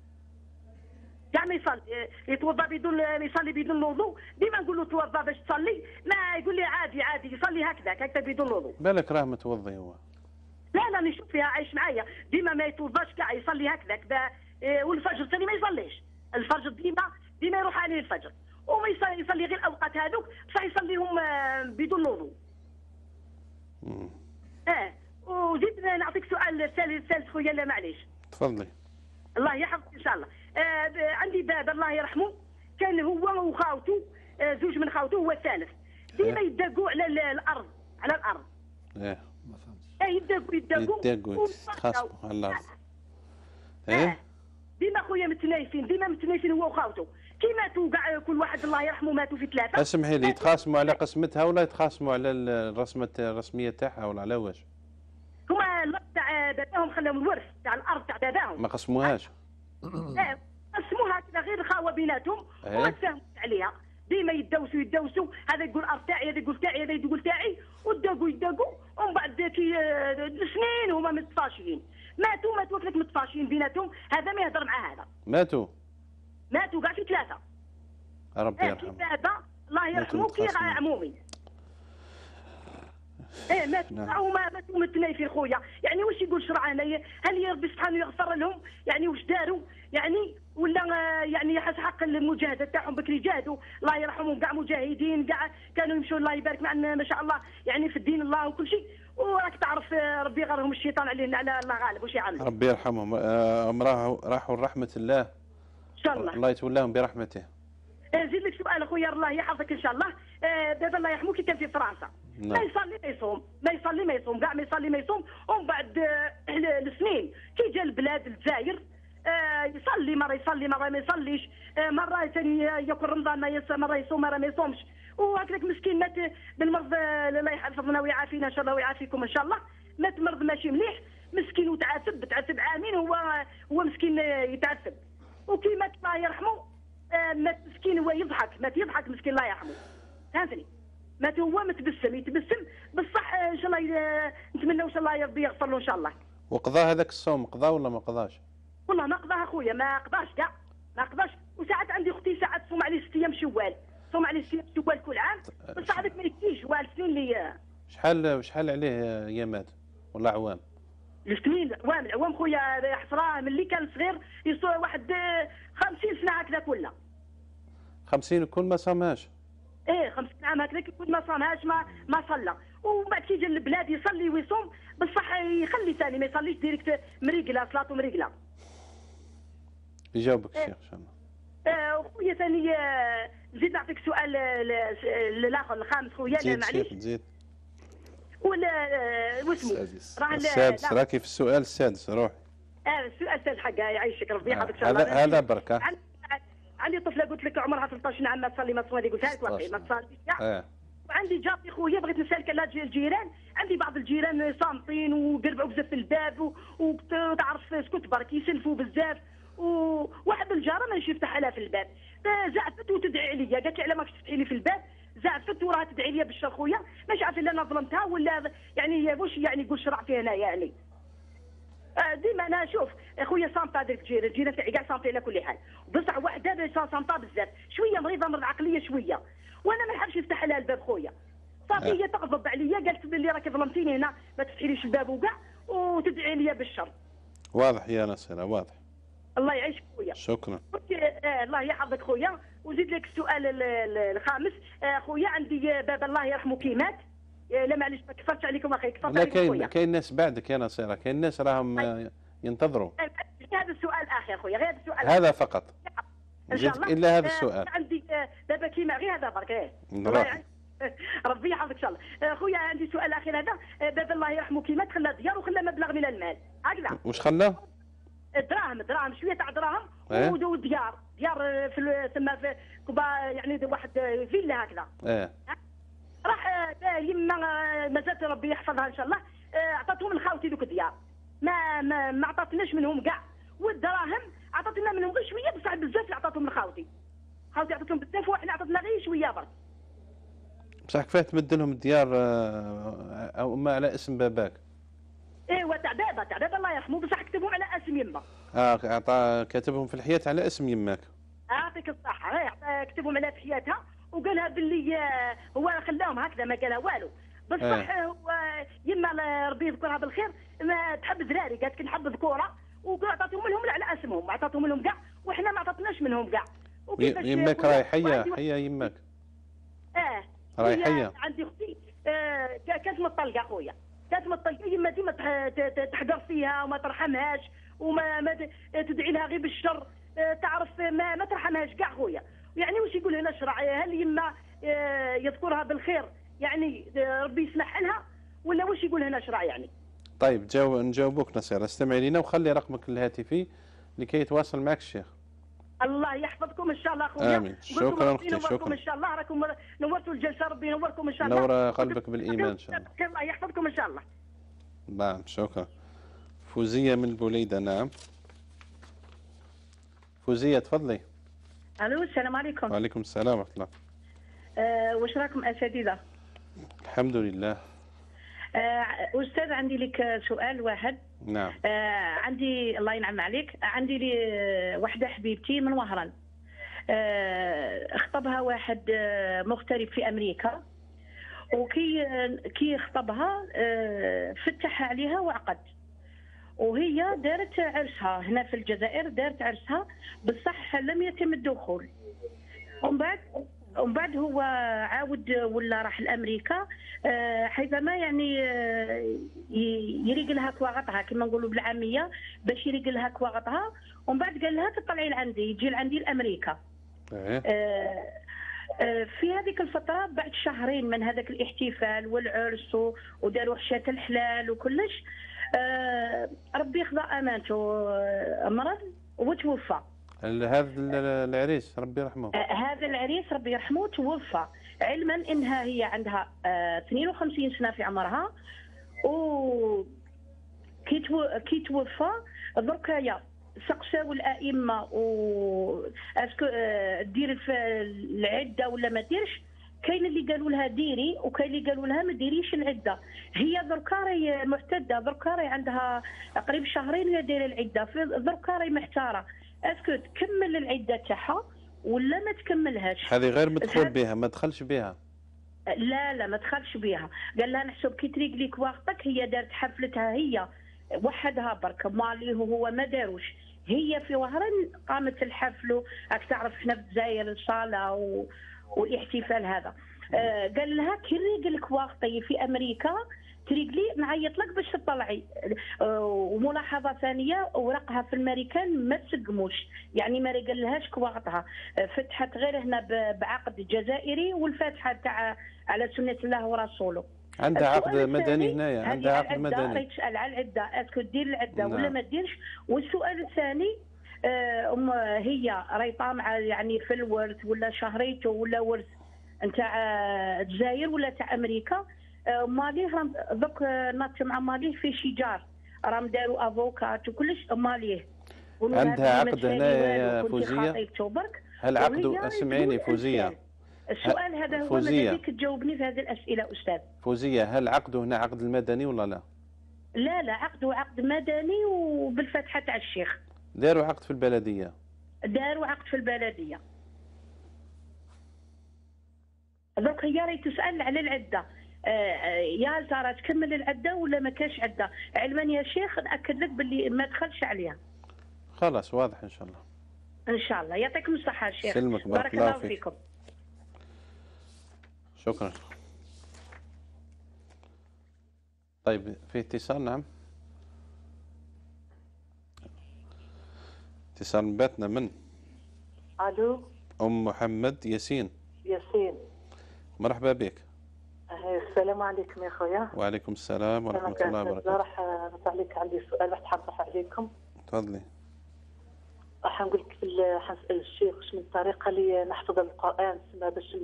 Speaker 6: كاع ما يصلي آه، يتوضا بدون آه، يصلي بدون وضوء ديما نقول له توضا باش تصلي ما يقول لي عادي عادي يصلي هكذا هكذا بدون وضوء
Speaker 2: بالك راه متوضي هو.
Speaker 6: لا لا نشوف فيها عايش معايا. ديما ما يتوضاش كاع يصلي هكذا كذا إيه، والفجر ثاني ما يصليش. الفجر ديما ديما يروح عليه الفجر. وما يصلي, يصلي غير الاوقات هذوك بصح يصليهم بدون وضوء. آه. وزيد نعطيك سؤال الثالث الثالث خويا لا معليش.
Speaker 2: تفضلي.
Speaker 6: الله يحفظك إن شاء الله. آه عندي باب الله يرحمه. كان هو وخاوته آه زوج من خاوته هو الثالث. ديما يدقوا على ال- الأرض على الأرض.
Speaker 2: إيه
Speaker 3: ما فهمتش
Speaker 6: يدقوا يدقوا
Speaker 2: يتدقوا يتخاصموا على الأرض. إيه
Speaker 6: ديما خويا متنايفين ديما متنايفين هو وخاوته. كي ماتوا كاع كل واحد الله يرحمه ماتوا في ثلاثة.
Speaker 2: اسمحي لي يتخاصموا على قسمتها ولا يتخاصموا على ال- الرسمة الرسمية تاعها ولا على واش؟
Speaker 6: تاع باباهم خلاهم الورث تاع الأرض تاع باباهم.
Speaker 2: ما قسموهاش.
Speaker 6: آه، قسموها كذا غير خاوة بيناتهم
Speaker 2: إيه.
Speaker 6: وما تفاهموش عليها. ديما يدوسوا يدوسوا. هذا يقول الأرض تاعي هذا يقول تاعي هذا يقول تاعي. ودقوا يدقوا. ومن بعد كي آه، سنين هما متفاشيين. ماتوا ماتوا كذاك متفاشيين بيناتهم. هذا ما يهضر مع هذا.
Speaker 2: ماتوا.
Speaker 6: ماتوا كاع في ثلاثة.
Speaker 2: ربي
Speaker 6: إيه كي
Speaker 2: يرحمه.
Speaker 6: بابا الله يرحمه كي. عمومي إيه ماتوا
Speaker 2: نعم.
Speaker 6: كاع هما ماتوا متنايفين خويا. يعني واش يقول شرع هنايا هل يا ربي سبحانه يغفر لهم؟ يعني واش داروا؟ يعني ولا آه، يعني حق المجاهده تاعهم بكري جاهدوا. الله يرحمهم كاع مجاهدين كاع كانوا يمشوا الله يبارك معنا ما شاء الله. يعني في الدين الله وكل شيء. وراك تعرف آه، ربي غرهم الشيطان علينا على الله غالب واش يعمل؟
Speaker 2: ربي يرحمهم. هم راحوا لرحمة الله.
Speaker 6: إن شاء الله.
Speaker 2: الله يتولاهم برحمته.
Speaker 6: آه، زيد لك سؤال أخويا الله يحفظك إن شاء الله. آه، بابا الله يرحمه كي كان في فرنسا.
Speaker 2: نعم.
Speaker 6: ما يصلي ما يصوم. ما يصلي ما يصوم. كاع ما يصلي ما يصوم. ومن بعد آه، السنين. كي جا البلاد الجزائر آه، يصلي مرة يصلي مرة ما يصليش. مرة ثاني ياكل رمضان ما مرة يصوم مرة ما يصومش. وهكذاك مسكين مات. بالمرض الله يحفظنا ويعافينا إن شاء الله ويعافيكم إن شاء الله. مات مرض ماشي مليح. مسكين وتعذب تعذب عامين هو هو مسكين يتعذب وكي مات الله يرحمه مات مسكين هو يضحك. مات يضحك مسكين الله يرحمه. فهمتني مات هو متبسم يتبسم. بصح آه، إن شاء الله نتمنى إن شاء الله ربي يغفر له إن شاء الله.
Speaker 2: وقضى هذاك الصوم قضى ولا ما قضاش؟
Speaker 6: والله ما قضاها خويا ما قضاش كاع. ما قضاش. وساعات عندي أختي ساعات تصوم عليه ست أيام شوال. تصوم عليه ست أيام شوال كل عام. بصح هذاك ما يكفيش هو السنين اللي
Speaker 2: شحال شحال عليه ايامات ولا عوام؟
Speaker 6: السنين العوام العوام خويا حصراه ملي كان صغير يصوم واحد آه، 50 سنة هكذاك ولا
Speaker 2: 50 كل ما صامهاش.
Speaker 6: إيه 50 عام هكذاك كل ما صامهاش ما ما صلى. ومن بعد كي جا للبلاد يصلي ويصوم بصح يخلي ثاني ما يصليش ديريكت مريقله صلاته مريقله
Speaker 2: يجاوبك
Speaker 6: إيه.
Speaker 2: الشيخ إن شاء الله.
Speaker 6: آه، خويا ثاني نزيد نعطيك سؤال للاخر الخامس خويا معليش.
Speaker 2: تزيد
Speaker 6: ولا آه، واسمه.
Speaker 3: السادس.
Speaker 6: راه
Speaker 2: السادس. راكي في السؤال السادس روح
Speaker 6: آه، السؤال الثالث حقها يعيشك ربي يحفظك إن شاء الله.
Speaker 2: هذا هذا بركه
Speaker 6: عندي طفلة قلت لك عمرها 13 عام ما تصلي ما تصلي. قلت لك واقعي ما تصليش كاع
Speaker 2: آه
Speaker 6: وعندي جارتي خويا بغيت نسألك على الج- الجيران. عندي بعض الجيران صامتين وقربعوا بزاف في الباب وتعرف سكوت برك يسلفوا بزاف. وواحد الجارة ماشي يفتح لها في الباب. زعفت وتدعي عليا قالت لي على ماكش تفتحي لي في الباب زعفت وراها تدعي لي بالشر خويا مش عارفه إلا أنا ظلمتها ولا يعني واش يعني يقول شرع في هنا يعني. ديما أنا شوف أخويا صامته هذاك الجيران الجيران تاعي كاع صامتين على كل حال. بصح وحده صامته بزاف. شوية مريضة مرض عقليه شوية. وأنا ما نحبش نفتح لها الباب خويا. صافي هي تغضب عليا قالت لي راكي ظلمتيني هنا ما تفتحيليش الباب وكاع وتدعي لي بالشر.
Speaker 2: واضح يا نصيرة واضح.
Speaker 6: الله يعيشك خويا.
Speaker 2: شكرا.
Speaker 6: آه الله يحفظك خويا. وزيد لك السؤال ال- ال- الخامس. آه خويا عندي آه، بابا الله يرحمه كي مات. آه، لا معليش ما كفرتش عليكم أخي كفرت
Speaker 2: لا
Speaker 6: عليكم
Speaker 2: كاين
Speaker 6: خويا.
Speaker 2: كاين ناس بعدك يا نصيرة كاين ناس راهم آه، ينتظروا.
Speaker 6: آه، غير هذا السؤال الاخير خويا غير هذا السؤال.
Speaker 2: هذا فقط.
Speaker 6: إن شاء الله.
Speaker 2: إلا هذا
Speaker 6: آه،
Speaker 2: السؤال.
Speaker 6: عندي آه، دابا كيما غير هذا برك إيه. ربي يحفظك إن شاء الله. آه، خويا عندي سؤال اخير هذا. آه، بابا الله يرحمه كيما تخلى ديار وخلى مبلغ من المال. هكذا.
Speaker 2: وش خلاه
Speaker 6: دراهم دراهم شوية تاع دراهم. ود- وديار ديار آه، في تما في يعني واحد آه، فيلا هكذا.
Speaker 2: إيه.
Speaker 6: راح آه، يما آه، مازالت ربي يحفظها إن شاء الله. آه، عطاتهم لخاوتي ذوك الديار. ما ما ما عطاتناش منهم كاع. والدراهم عطاتنا منهم غير شوية بصح بزاف اللي عطاتهم لخاوتي خاوتي عطاتهم بزاف وحنا عطاتنا غير شوية برك.
Speaker 2: بصح كفايه تمدلهم الديار آه، أو ما على اسم باباك؟
Speaker 6: إيوا تاع بابا تاع بابا الله يرحمه. بصح كتبوا على اسم يما.
Speaker 2: آه أعطى كاتبهم في الحياة على اسم يماك.
Speaker 6: يعطيك الصحة. هاي عطا- كتبوا على في حياتها. وقالها باللي آه، هو خلاهم هكذا ما قالها والو. بصح
Speaker 2: إيه.
Speaker 6: هو يما ربي يذكرها بالخير ما تحب ذراري قالت لك نحب ذكورة وعطاتهم لهم على اسمهم عطاتهم لهم كاع وحنا ما عطاتناش منهم كاع
Speaker 2: يماك راهي
Speaker 6: حية
Speaker 2: حية يماك.
Speaker 6: آه
Speaker 2: راهي
Speaker 6: هي
Speaker 2: حية.
Speaker 6: عندي أختي آه، كا- كانت مطلقة خويا كانت مطلقة يما ديما تحقر فيها وما ترحمهاش وما تدعي لها غير بالشر آه، تعرف ما ما ترحمهاش كاع خويا يعني واش يقول هنا الشرع؟ هل يما آه، يذكرها بالخير؟ يعني آه، ربي يسمح لها؟ ولا واش يقول هنا الشرع يعني؟
Speaker 2: طيب جاو نجاوبوك نصير. استمع لنا وخلي رقمك الهاتفي لكي يتواصل معك الشيخ.
Speaker 6: الله يحفظكم إن شاء الله خويا
Speaker 2: آمين.
Speaker 6: نقول لكم
Speaker 2: شكراً
Speaker 6: ينوركم
Speaker 2: شكراً.
Speaker 6: إن شاء الله راكم نورتوا الجلسة ربي ينوركم إن شاء الله.
Speaker 2: نور قلبك بالإيمان إن شاء الله.
Speaker 6: الله يحفظكم إن شاء الله.
Speaker 2: نعم شكرا. فوزية من البوليدة نعم. فوزية تفضلي.
Speaker 7: ألو السلام عليكم.
Speaker 2: وعليكم السلام ورحمة الله.
Speaker 7: أه واش راكم أساتذة؟
Speaker 2: الحمد لله.
Speaker 7: أه أستاذ عندي لك سؤال واحد.
Speaker 2: نعم.
Speaker 7: أه عندي الله ينعم عليك عندي لي آه، وحدة حبيبتي من وهران. أه خطبها واحد آه، مغترب في أمريكا. وكي آه، كي خطبها فتح عليها وعقد. وهي دارت عرسها. هنا في الجزائر دارت عرسها بصح لم يتم الدخول. ومن بعد ومن بعد هو عاود ولا راح لأمريكا آه، حيثما يعني آه، يريق لها كواغطها كما نقولوا بالعامية باش يريق لها كواغطها ومن بعد قال لها تطلعي لعندي يجي لعندي لأمريكا.
Speaker 2: إيه.
Speaker 7: آه، في هذيك الفترة بعد شهرين من هذاك الاحتفال والعرس وداروا حشاة الحلال وكلش ربي يخضع أمانته آه، مرض وتوفى.
Speaker 2: هذا ال- العريس ربي يرحمه.
Speaker 7: آه، هذا العريس ربي يرحمه توفى. علما إنها هي عندها آه، 52 سنة في عمرها. و كي تو- كي توفى دركايا سقساو الائمه و est-ce que آه، دير العدة ولا ما ديرش كاين اللي قالوا لها ديري وكاين اللي قالوا لها ما ديريش العدة. هي دركا راهي معتده دركا راهي عندها قريب شهرين هي دايرة العدة. في دركا راهي محتارة. est-ce que تكمل العدة تاعها ولا ما تكملهاش؟
Speaker 2: هذه غير مدخول بها ما دخلش بها.
Speaker 7: لا لا ما تخافش بها. قال لها نحسب كي تريق ليك وقتك هي دارت حفلتها هي. وحدها برك مالي هو ما داروش. هي في وهران قامت الحفل. راك تعرف إحنا في الجزائر الصاله و... والاحتفال هذا. آه قال لها كي نريق لك وقتي في أمريكا تريق لي نعيط لك باش تطلعي. آه وملاحظة ثانية اوراقها في الامريكان ما تسقموش. يعني ما قال لهاش كواغطها آه فتحت غير هنا بعقد جزائري والفاتحة تاع على سنة الله ورسوله.
Speaker 2: عندها عقد مدني هنايا عندها عقد مدني.
Speaker 7: تسال على العدة est-ce que دير العدة ولا
Speaker 2: نعم.
Speaker 7: ما ديرش والسؤال الثاني آه، أم هي راهي طامعة يعني في الورث ولا شهريته ولا ورث نتاع آه، الجزائر ولا تاع أمريكا؟ آه، ماليه دوك آه، ناط مع ماليه في شجار. راهم داروا افوكات وكلش ماليه
Speaker 2: عندها عقد هنايا يا
Speaker 7: برك
Speaker 2: هل عقد اسمعيني
Speaker 7: إنسان. السؤال هذا هو
Speaker 2: فوزية.
Speaker 7: ماذا بك تجاوبني في هذه الأسئلة أستاذ؟
Speaker 2: فوزية هل عقده هنا عقد المدني ولا لا؟
Speaker 7: لا لا عقده عقد مدني وبالفتحة تاع الشيخ.
Speaker 2: داروا عقد في البلدية.
Speaker 7: داروا عقد في البلدية. دوك هي راهي تسأل على العدة. آه، آه، يا ترى تكمل العدة ولا ما كاش عدة؟ علما يا شيخ نأكد لك باللي ما دخلش عليها.
Speaker 2: خلاص واضح إن شاء الله.
Speaker 7: إن شاء الله. يعطيكم الصحة الشيخ
Speaker 2: سلمك، بارك
Speaker 7: بارك
Speaker 2: الله
Speaker 7: الله
Speaker 2: فيك.
Speaker 7: فيكم.
Speaker 2: شكرا. طيب في اتصال نعم. اتصال باتنا من؟
Speaker 8: ألو؟
Speaker 2: أم محمد ياسين.
Speaker 8: ياسين.
Speaker 2: مرحبا بك.
Speaker 8: السلام عليكم يا خويا.
Speaker 2: وعليكم السلام
Speaker 8: ورحمة
Speaker 2: الله وبركاته.
Speaker 8: راح نرد عليك عندي سؤال راح نحطه عليكم.
Speaker 2: تفضلي.
Speaker 8: راح نقول لك ال- حنسال الشيخ واش من الطريقة اللي نحفظ القرآن تسمى باش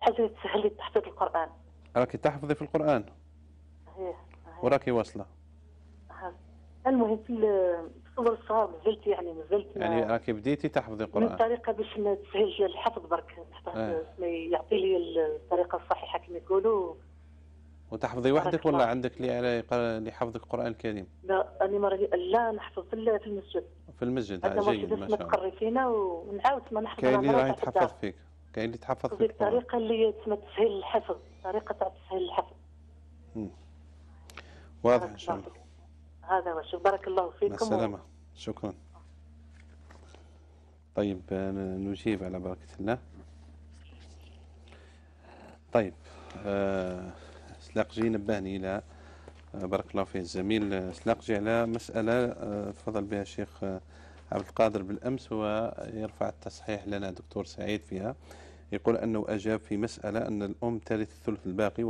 Speaker 8: حاجة تسهل لي تحفيظ القرآن.
Speaker 2: راكي تحفظي في القرآن؟
Speaker 8: هي
Speaker 2: وراكي واصلة
Speaker 8: ها. المهم في ال- في الصور الصغار مازلت يعني مازلت ما-
Speaker 2: يعني راكي بديتي تحفظي
Speaker 8: من
Speaker 2: القرآن
Speaker 8: الطريقة باش ما تسهل لي الحفظ برك
Speaker 2: آه.
Speaker 8: يعطي لي الطريقة الصحيحة كما يقولوا
Speaker 2: وتحفظي وحدك ولا. عندك اللي يحفظك القران الكريم
Speaker 8: لا أنا مرة لا نحفظ في ال- في المسجد
Speaker 2: في المسجد آه، جيد ما شاء الله
Speaker 8: تقري فينا ونعاود ما نحفظ
Speaker 2: كاين اللي
Speaker 8: الدار.
Speaker 2: يتحفظ فيك كاين اللي يتحفظ
Speaker 8: هذه
Speaker 2: فيك.
Speaker 8: الطريقة اللي تسهيل الحفظ طريقة تاع تسهيل الحفظ
Speaker 2: واضح إن شاء
Speaker 8: الله. هذا هو. شوف بارك الله فيكم.
Speaker 2: السلامة. شكرا. طيب نجيب على بركة الله. طيب آه، سلاقجي نبهني إلى آه، بارك الله فيه الزميل سلاقجي على مسألة آه، تفضل بها الشيخ آه، عبد القادر بالأمس ويرفع التصحيح لنا دكتور سعيد فيها. يقول أنه أجاب في مسألة أن الأم ترث الثلث الباقي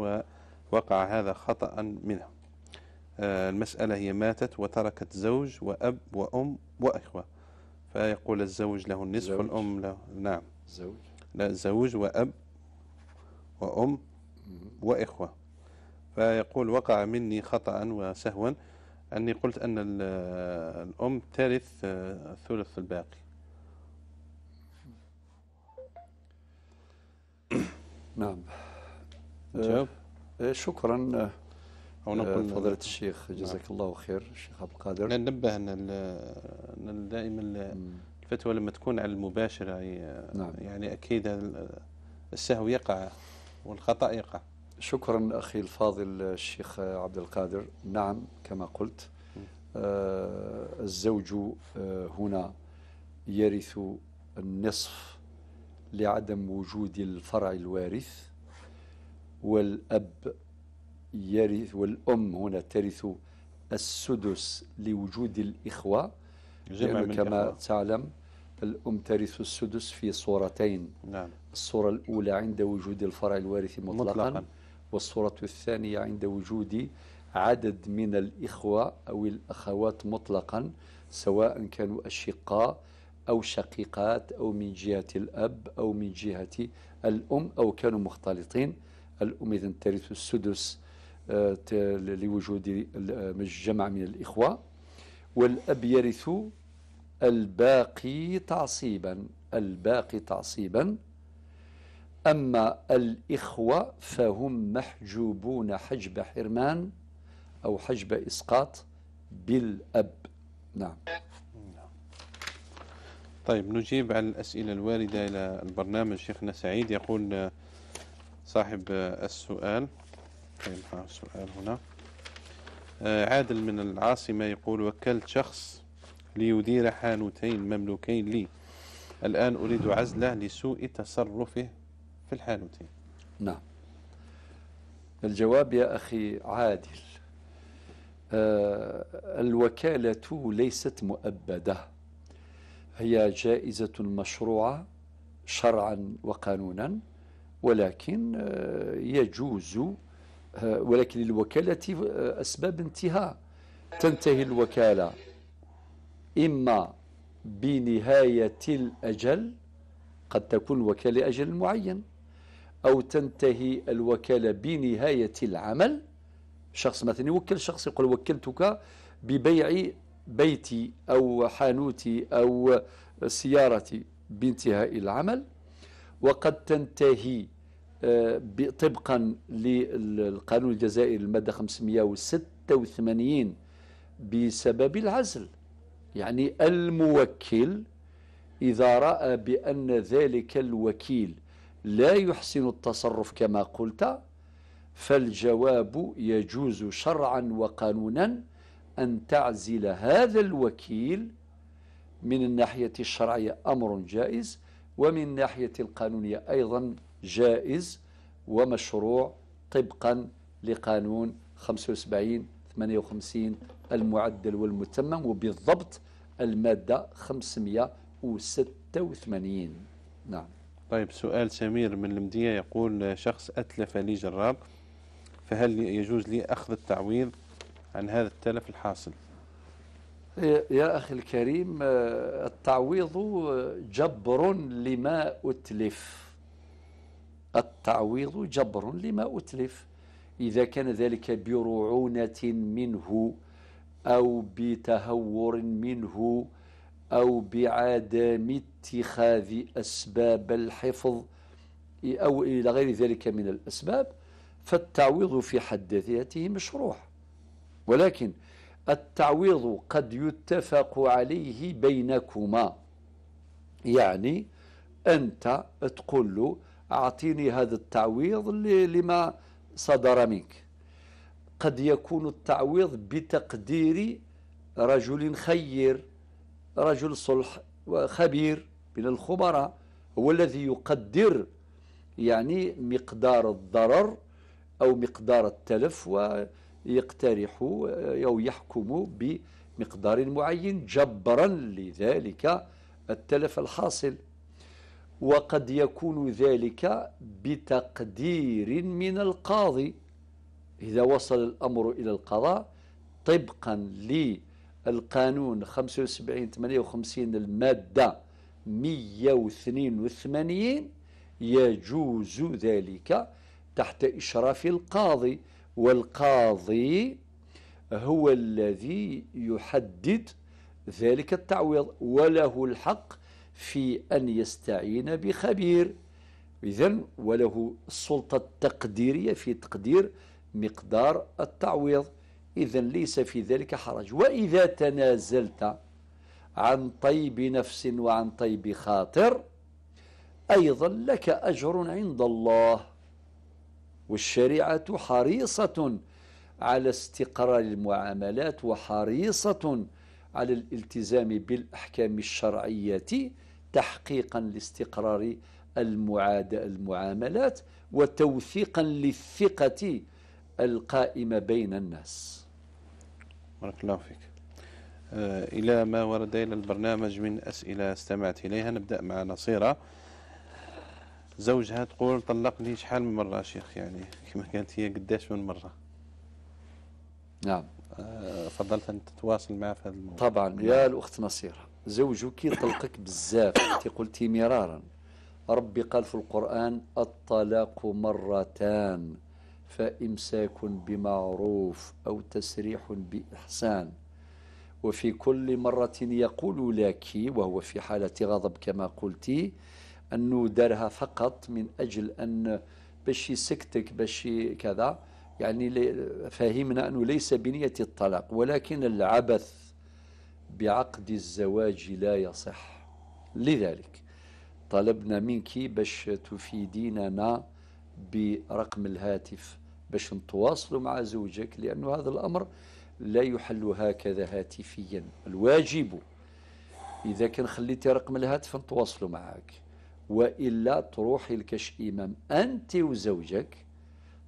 Speaker 2: ووقع هذا خطأ منها آه، المسألة هي ماتت وتركت زوج وأب وأم وإخوة. فيقول الزوج له النصف
Speaker 3: زوج.
Speaker 2: والأم له نعم.
Speaker 3: زوج.
Speaker 2: لا زوج وأب وأم وإخوة. فيقول وقع مني خطأ وسهوا أني قلت أن ال- الأم ترث آه، الثلث الباقي.
Speaker 3: نعم.
Speaker 2: جاوب
Speaker 3: آه، شكرا. آه،
Speaker 2: أو
Speaker 3: آه،
Speaker 2: نقول
Speaker 3: فضيلة الشيخ جزاك الله خير الشيخ عبد القادر.
Speaker 2: ننبه أن دائما ال- الفتوى لما تكون على المباشرة ي-
Speaker 3: نعم.
Speaker 2: يعني أكيد ال- السهو يقع والخطأ يقع.
Speaker 3: شكرا أخي الفاضل الشيخ عبد القادر. نعم كما قلت آه، الزوج آه، هنا يرث النصف لعدم وجود الفرع الوارث والأب يرث والأم هنا ترث السدس لوجود الإخوة
Speaker 2: جمع من
Speaker 3: كما
Speaker 2: الإخوة.
Speaker 3: تعلم الأم ترث السدس في صورتين
Speaker 2: نعم
Speaker 3: الصورة الأولى عند وجود الفرع الوارث مطلقا,
Speaker 2: مطلقاً.
Speaker 3: والصورة الثانية عند وجود عدد من الإخوة أو الأخوات مطلقا سواء كانوا أشقاء أو شقيقات أو من جهة الأب أو من جهة الأم أو كانوا مختلطين الأم إذن ترث السدس لوجود ال- آه، الجمع من الإخوة والأب يرث الباقي تعصيبا الباقي تعصيبا. أما الإخوة فهم محجوبون حجب حرمان أو حجب إسقاط بالأب. نعم.
Speaker 2: طيب نجيب على الأسئلة الواردة إلى البرنامج. شيخنا سعيد يقول آه، صاحب آه، السؤال. طيب ها السؤال هنا. آه، عادل من العاصمة يقول وكلت شخص ليدير حانوتين مملوكين لي. الآن أريد عزله لسوء تصرفه في الحانوتين.
Speaker 3: نعم. الجواب يا أخي عادل. آه الوكالة ليست مؤبدة. هي جائزة مشروعة شرعا وقانونا ولكن آه يجوز ولكن للوكالة آه أسباب انتهاء. تنتهي الوكالة إما بنهاية الأجل قد تكون وكالة أجل معين أو تنتهي الوكالة بنهاية العمل. شخص مثلا يوكل شخص يقول وكلتك ببيع بيتي أو حانوتي أو سيارتي بانتهاء العمل وقد تنتهي طبقا للقانون الجزائري المادة 586 بسبب العزل. يعني الموكل إذا رأى بأن ذلك الوكيل لا يحسن التصرف كما قلت فالجواب يجوز شرعا وقانونا أن تعزل هذا الوكيل. من الناحية الشرعية أمر جائز ومن الناحية القانونية أيضا جائز ومشروع طبقا لقانون 75 58 المعدل والمتمم وبالضبط المادة 586 نعم.
Speaker 2: طيب سؤال سمير من المدية يقول شخص أتلف لي جراب فهل يجوز لي أخذ التعويض عن هذا التلف الحاصل؟
Speaker 3: يا أخي الكريم التعويض جبر لما أتلف. التعويض جبر لما أتلف. إذا كان ذلك برعونة منه أو بتهور منه أو بعدم اتخاذ أسباب الحفظ أو إلى غير ذلك من الأسباب فالتعويض في حد ذاته مشروع. ولكن التعويض قد يتفق عليه بينكما. يعني أنت تقول له أعطيني هذا التعويض لما صدر منك. قد يكون التعويض بتقدير رجل خير رجل صلح وخبير من الخبراء هو الذي يقدر يعني مقدار الضرر أو مقدار التلف ويقترح أو يحكم بمقدار معين جبرا لذلك التلف الحاصل. وقد يكون ذلك بتقدير من القاضي. إذا وصل الأمر إلى القضاء طبقا للقانون 75 58 المادة 182 يجوز ذلك تحت إشراف القاضي. والقاضي هو الذي يحدد ذلك التعويض وله الحق في أن يستعين بخبير. إذن وله السلطة التقديرية في تقدير مقدار التعويض. إذا ليس في ذلك حرج. وإذا تنازلت عن طيب نفس وعن طيب خاطر أيضا لك أجر عند الله. والشريعة حريصة على استقرار المعاملات وحريصة على الالتزام بالأحكام الشرعية تحقيقا لاستقرار المعاملات وتوثيقا للثقة القائمة بين الناس.
Speaker 2: بارك الله فيك. آه إلى ما ورد إلى البرنامج من أسئلة استمعت إليها. نبدأ مع نصيرة. زوجها تقول طلقني شحال من مرة شيخ؟ يعني كما قالت هي قداش من مرة؟
Speaker 3: نعم.
Speaker 2: آه فضلت أن تتواصل معها في هذا الموضوع.
Speaker 3: طبعا. يا الأخت نصيرة. زوجك يطلقك بزاف. انت قلتي مرارا. ربي قال في القرآن الطلاق مرتان فإمساك بمعروف أو تسريح بإحسان. وفي كل مرة يقول لك وهو في حالة غضب كما قلتي أنه دارها فقط من أجل أن باش يسكتك باش كذا. يعني فهمنا أنه ليس بنية الطلاق ولكن العبث بعقد الزواج لا يصح. لذلك طلبنا منك باش تفيديننا برقم الهاتف باش نتواصلوا مع زوجك لأن هذا الأمر لا يحل هكذا هاتفيا. الواجب إذا كان خليتي رقم الهاتف نتواصلوا معك وإلا تروحي لكش إمام أنت وزوجك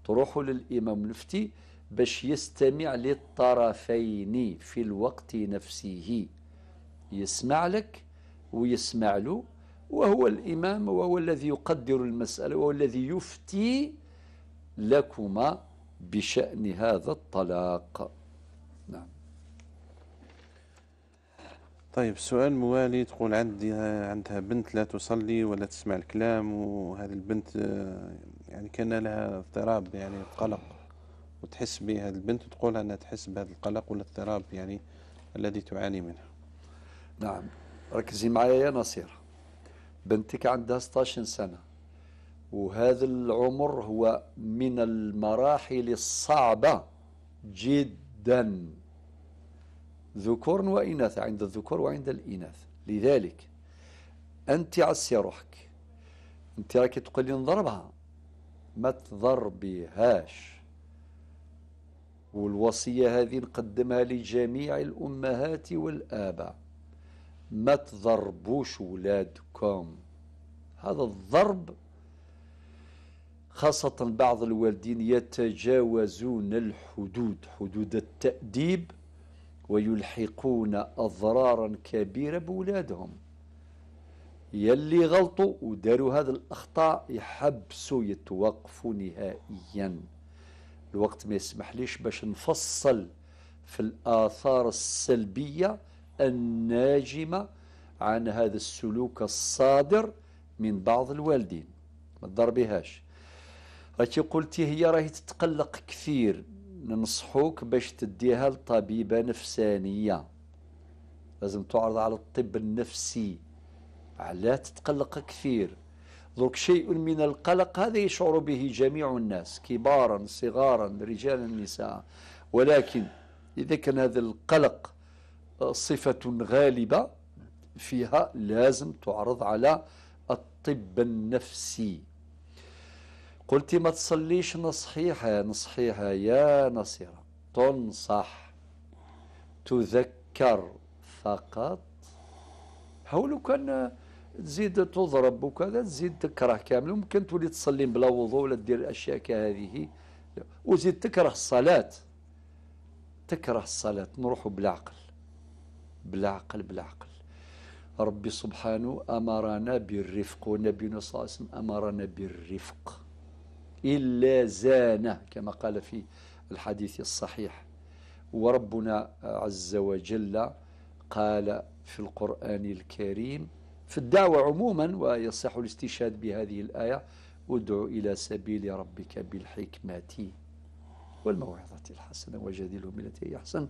Speaker 3: تروحوا للإمام المفتي باش يستمع للطرفين في الوقت نفسه. يسمع لك ويسمع له وهو الإمام وهو الذي يقدر المسألة وهو الذي يفتي لكما بشأن هذا الطلاق. نعم.
Speaker 2: طيب سؤال موالي تقول عندي عندها بنت لا تصلي ولا تسمع الكلام وهذه البنت يعني كان لها اضطراب يعني قلق. وتحس به هذه البنت وتقول أنها تحس بهذا القلق والاضطراب يعني الذي تعاني منه.
Speaker 3: نعم. ركزي معي يا نصير. بنتك عندها 16 سنة. وهذا العمر هو من المراحل الصعبة جدا. ذكور وإناث عند الذكور وعند الإناث. لذلك أنت عسي روحك. أنت راك تقولي نضربها. ما تضربيهاش. والوصية هذه نقدمها لجميع الأمهات والآباء. ما تضربوش ولادكم؟ هذا الضرب خاصة بعض الوالدين يتجاوزون الحدود حدود التأديب ويلحقون أضرارا كبيرة بولادهم. يلي غلطوا وداروا هذه الأخطاء يحبسوا يتوقفوا نهائيا. الوقت ما يسمح ليش باش نفصل في الآثار السلبية الناجمة عن هذا السلوك الصادر من بعض الوالدين. ما تضربيهاش راكي قلتي هي راهي تتقلق كثير. ننصحوك باش تديها لطبيبة نفسانية. لازم تعرض على الطب النفسي. لا تتقلق كثير. ذلك شيء من القلق. هذا يشعر به جميع الناس كبارا صغارا رجالا نساء. ولكن إذا كان هذا القلق صفة غالبة فيها لازم تعرض على الطب النفسي. قلت ما تصليش نصحيحة نصحيحة يا نصيرة. تنصح تذكر فقط. هولو كان تزيد تضرب وكذا تزيد تكره كامل. ممكن تولي تصلي بلا وضوء ولا دير اشياء كهذه. وزيد تكره الصلاة. تكره الصلاة. نروح بالعقل بالعقل بالعقل ربي سبحانه أمرنا بالرفق ونبينا صلى الله عليه وسلم أمرنا بالرفق. إلا زانه كما قال في الحديث الصحيح. وربنا عز وجل قال في القرآن الكريم في الدعوة عموما ويصح الاستشهاد بهذه الآية ادعو إلى سبيل ربك بالحكمة والموعظة الحسنة وجادلهم التي هي أحسن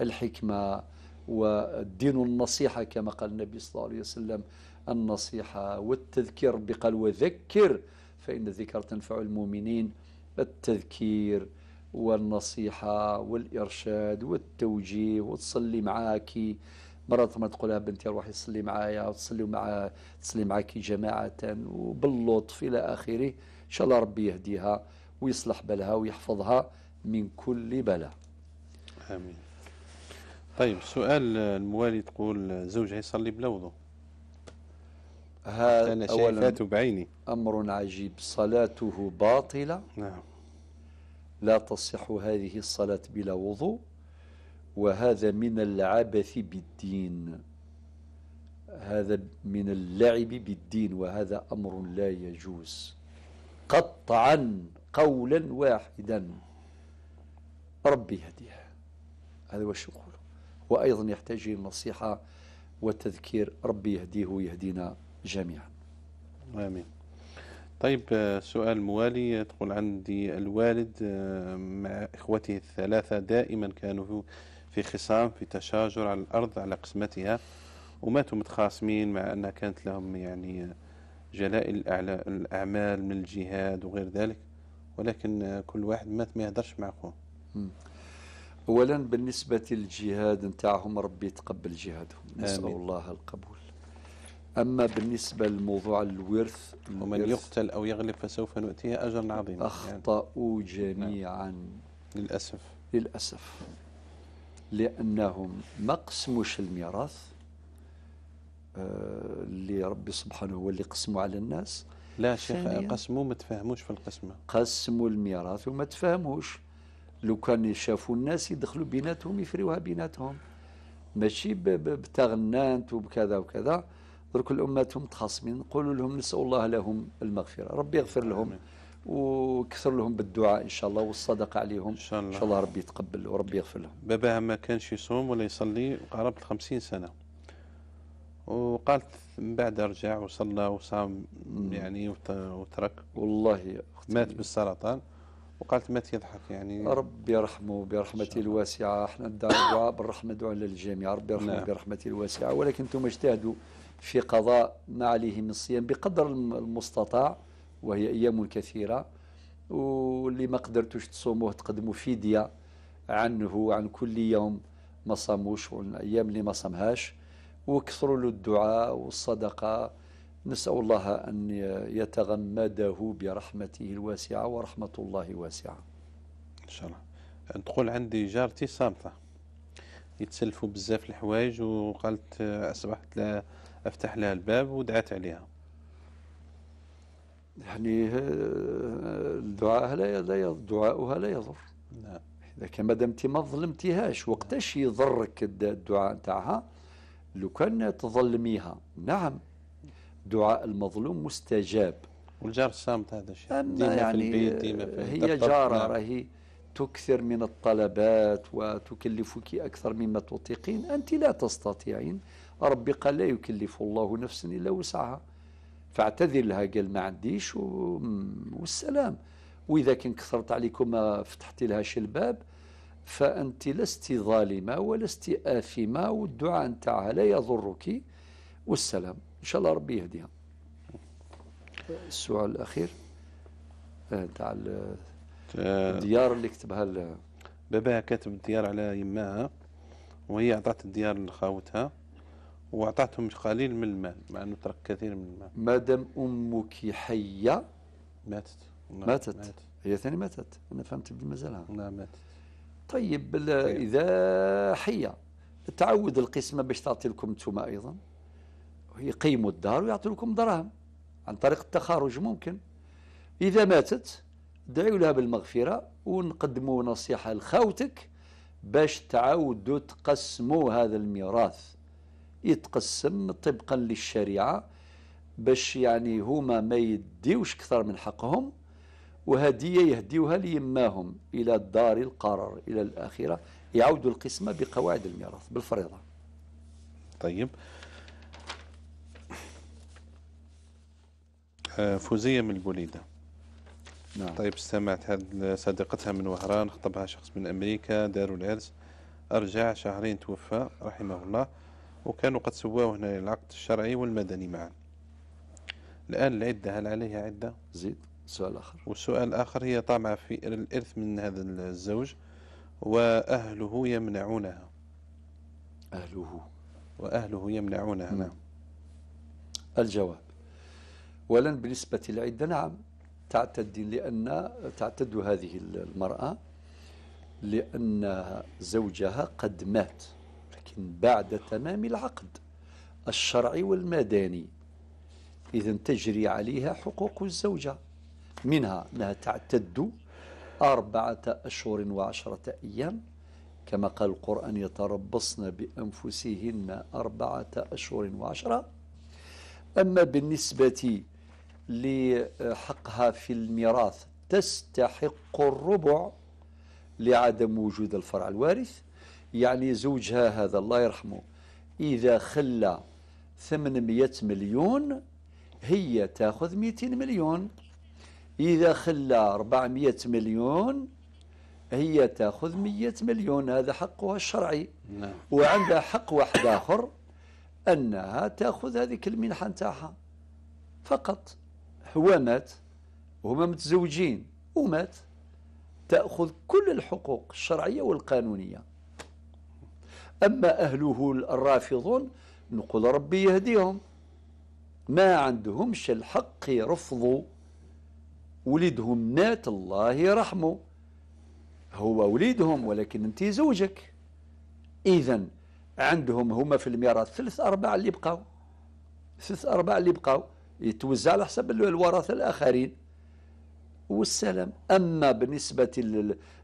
Speaker 3: الحكمة. والدين النصيحة كما قال النبي صلى الله عليه وسلم النصيحة والتذكير بقال وذكر فإن الذكر تنفع المؤمنين. التذكير والنصيحة والإرشاد والتوجيه وتصلي معاكي مرات ما تقولها بنتي روحي صلي معايا وتصلي مع تصلي معاكي جماعة وباللطف إلى آخره. إن شاء الله ربي يهديها ويصلح بالها ويحفظها من كل بلاء
Speaker 2: آمين. طيب سؤال الموالي تقول زوجها يصلي بلا وضوء.
Speaker 3: هذا
Speaker 2: أنا شايفاته بعيني.
Speaker 3: أمر عجيب. صلاته باطلة.
Speaker 2: نعم.
Speaker 3: لا تصح هذه الصلاة بلا وضوء. وهذا من العبث بالدين. هذا من اللعب بالدين وهذا أمر لا يجوز. قطعا قولا واحدا. ربي يهديه هذا واش نقول وأيضا يحتاج إلى النصيحة والتذكير ربي يهديه ويهدينا جميعا.
Speaker 2: آمين. طيب آه، سؤال موالي. تقول عندي الوالد آه، مع إخوته الثلاثة دائما كانوا في خصام في تشاجر على الأرض على قسمتها وماتوا متخاصمين مع أنها كانت لهم يعني جلائل الأعمال من الجهاد وغير ذلك. ولكن كل واحد مات ما يهدرش مع أخوه.
Speaker 3: أولا بالنسبة للجهاد نتاعهم ربي يتقبل جهادهم. نسأل. الله القبول. أما بالنسبة لموضوع الورث
Speaker 2: ومن
Speaker 3: الورث
Speaker 2: يقتل أو يغلب فسوف نؤتيه أجرا عظيما. يعني
Speaker 3: أخطأوا جميعا.
Speaker 2: للأسف.
Speaker 3: للأسف. لأنهم ما قسموش الميراث آه، اللي ربي سبحانه هو اللي قسموا على الناس.
Speaker 2: لا شيخ. قسموا ما تفهموش في القسمة.
Speaker 3: قسموا الميراث وما تفهموش لو كان يشافوا الناس يدخلوا بيناتهم يفريوها بيناتهم. ماشي بتغنانت وبكذا وكذا. درك الأمات متخاصمين نقولوا لهم نسأل الله لهم المغفرة. ربي يغفر لهم.
Speaker 2: آمين.
Speaker 3: وكثر لهم بالدعاء إن شاء الله والصدقة عليهم.
Speaker 2: إن شاء الله.
Speaker 3: إن شاء الله ربي يتقبل وربي يغفر لهم.
Speaker 2: باباها ما كانش يصوم ولا يصلي قرابة خمسين سنة. وقالت من بعد رجع وصلى وصام يعني وت- وترك.
Speaker 3: والله
Speaker 2: مات بالسرطان. وقالت مات يضحك يعني.
Speaker 3: ربي يرحمه برحمته الواسعة. إحنا ندعو دعاء بالرحمة دعاء للجميع ربي يرحمه
Speaker 2: نعم.
Speaker 3: برحمته الواسعة. ولكن أنتم اجتهدوا في قضاء ما عليه من صيام بقدر الم- المستطاع. وهي أيام كثيرة واللي ما قدرتوش تصوموه تقدموا فدية عنه وعن كل يوم ما صاموش والأيام اللي ما صامهاش. وكثروا له الدعاء والصدقة. نسأل الله أن يتغمده برحمته الواسعة ورحمة الله واسعة.
Speaker 2: إن شاء الله. تقول عندي جارتي صامتة. يتسلفوا بزاف الحوايج وقالت أصبحت لا أفتح لها الباب ودعت عليها.
Speaker 3: يعني آه، الدعاء لا لا دعاؤها لا يضر.
Speaker 2: نعم.
Speaker 3: إذا كان مادام أنت ما ظلمتيهاش وقتاش يضرك الدعاء نتاعها؟ لو كان تظلميها. نعم. دعاء المظلوم مستجاب.
Speaker 2: والجار الصامت هذا الشيء. ديما
Speaker 3: يعني
Speaker 2: في البيت ديما في
Speaker 3: هي. جارة
Speaker 2: نعم.
Speaker 3: راهي تكثر من الطلبات وتكلفك أكثر مما تطيقين أنت لا تستطيعين. ربي قال لا يكلف الله نفسا إلا وسعها. فاعتذر لها قال ما عنديش و- والسلام. وإذا كان كثرت عليكم فتحت لهاش الباب فأنت لست ظالمة ولست آثمة والدعاء نتاعها لا يضرك. والسلام. إن شاء الله ربي يهديها. السؤال الأخير آه، نتاع ال-
Speaker 2: آه،
Speaker 3: الديار اللي كتبها
Speaker 2: باباها كاتب الديار على يماها وهي أعطت الديار لخاوتها. وأعطتهم قليل من المال مع أنه ترك كثير من المال
Speaker 3: مادام أمك حية
Speaker 2: ماتت.
Speaker 3: ماتت؟
Speaker 2: ماتت.
Speaker 3: هي ثاني ماتت. أنا فهمت بلي مازالها
Speaker 2: نعم ماتت.
Speaker 3: طيب ال- إذا حية. تعود القسمة باش تعطي لكم أنتم أيضا. يقيموا الدار ويعطوا لكم دراهم عن طريق التخارج ممكن. إذا ماتت دعوا لها بالمغفرة ونقدموا نصيحة لخوتك باش تعاودوا تقسموا هذا الميراث. يتقسم طبقا للشريعة باش يعني هما ما يديوش أكثر من حقهم وهدية يهديوها ليماهم إلى الدار القرار إلى الآخرة يعودوا القسمة بقواعد الميراث بالفريضة.
Speaker 2: طيب. آه، فوزية من البوليدة.
Speaker 3: نعم.
Speaker 2: طيب استمعت هاد صديقتها من وهران خطبها شخص من أمريكا داروا العرس. أرجع شهرين توفى رحمه الله. وكانوا قد سواه هنا العقد الشرعي والمدني معا. الآن العدة هل عليها عدة؟
Speaker 3: زيد سؤال آخر.
Speaker 2: والسؤال الآخر هي طامعة في الإرث من هذا الزوج وأهله يمنعونها.
Speaker 3: أهله.
Speaker 2: وأهله يمنعونها. نعم.
Speaker 3: الجواب. ولن بالنسبة للعدة نعم تعتد لأن تعتد هذه المرأة لأن زوجها قد مات. لكن بعد تمام العقد الشرعي والمدني. إذا تجري عليها حقوق الزوجة. منها أنها تعتد أربعة أشهر وعشرة أيام. كما قال القرآن يتربصن بأنفسهن أربعة أشهر وعشرة. أما بالنسبة لحقها في الميراث تستحق الربع لعدم وجود الفرع الوارث. يعني زوجها هذا الله يرحمه إذا خلى 800 مليون هي تأخذ 200 مليون. إذا خلى 400 مليون هي تأخذ 100 مليون هذا حقها الشرعي.
Speaker 2: نعم.
Speaker 3: وعندها حق واحد آخر أنها تأخذ هذيك المنحة نتاعها. فقط. هو مات وهما متزوجين ومات. تأخذ كل الحقوق الشرعية والقانونية. أما أهله الرافضون نقول ربي يهديهم. ما عندهمش الحق يرفضوا ولدهم مات الله يرحمه. هو وليدهم ولكن انت زوجك. اذا عندهم هما في الميراث ثلث أرباع اللي بقاو. ثلث أرباع اللي بقاو. يتوزع على حسب الورثه الآخرين. والسلام. أما بالنسبة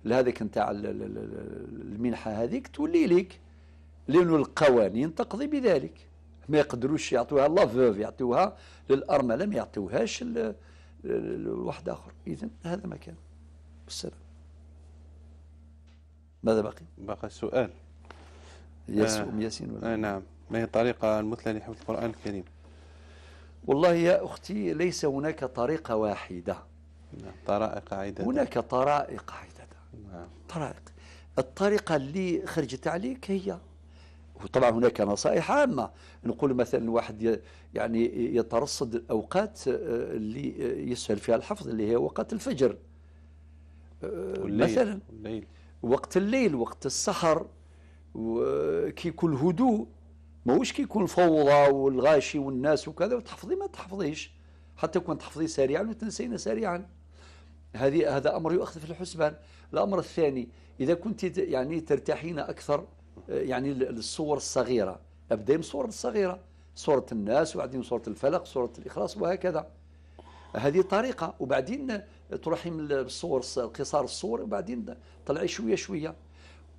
Speaker 3: لهذيك نتاع ال- ال- ال- المنحة هذيك تولي لك لأنه القوانين تقضي بذلك. ما يقدروش يعطوها لا فوف يعطوها للأرملة ما يعطوهاش لواحد آخر. اذا هذا ما كان. والسلام ماذا بقي؟
Speaker 2: بقى سؤال
Speaker 3: ياسين
Speaker 2: آه.
Speaker 3: أم ياسين ولا؟
Speaker 2: آه نعم. ما هي الطريقة المثلى لحفظ القرآن الكريم؟
Speaker 3: والله يا أختي ليس هناك طريقة واحدة.
Speaker 2: نعم. طرائق عدة
Speaker 3: هناك طرائق عدة
Speaker 2: نعم.
Speaker 3: طرائق. الطريقة اللي خرجت عليك هي وطبعا هناك نصائح عامة. نقول مثلا واحد يعني يترصد الأوقات آه، اللي يسهل فيها الحفظ اللي هي وقت الفجر. آه،
Speaker 2: والليل
Speaker 3: مثلا
Speaker 2: والليل.
Speaker 3: وقت الليل وقت السحر كي يكون هدوء ماهوش كي يكون فوضى والغاشي والناس وكذا وتحفظي ما تحفظيش. حتى كون تحفظي سريعا وتنسين سريعا. هذه هذا أمر يؤخذ في الحسبان. الأمر الثاني إذا كنت يعني ترتاحين أكثر يعني ال- الصور الصغيرة. أبدأ من الصور الصغيرة. سوره الناس وبعدين سوره الفلق سوره الإخلاص وهكذا. هذه طريقة. وبعدين تروحي من الصور قصار الصور وبعدين طلعي شوية شوية.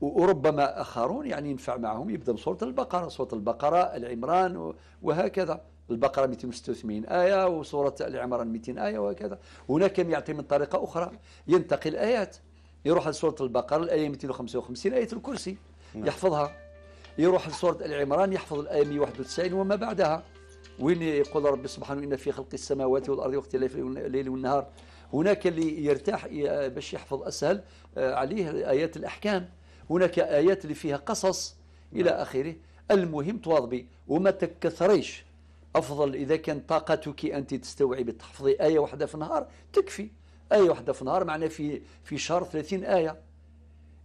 Speaker 3: وربما آخرون يعني ينفع معهم يبدأ بسورة البقرة. سورة البقرة العمران وهكذا. البقرة 286 آية وسورة العمران 200 آية وهكذا. هناك يعطي من طريقة أخرى. ينتقي الآيات. يروح لسورة البقرة الآية 255 آية الكرسي. نعم. يحفظها. يروح لسورة العمران يحفظ الآية 191 وما بعدها. وين يقول ربي سبحانه إن في خلق السماوات والأرض واختلاف الليل والنهار. هناك اللي يرتاح باش يحفظ أسهل آه، عليه آيات الأحكام. هناك آيات اللي فيها قصص إلى نعم. آخره. المهم تواظبي. وما تكثريش. أفضل إذا كان طاقتك أنت تستوعبي تحفظي آية واحدة في النهار تكفي. آية واحدة في النهار معناه في في شهر 30 آية.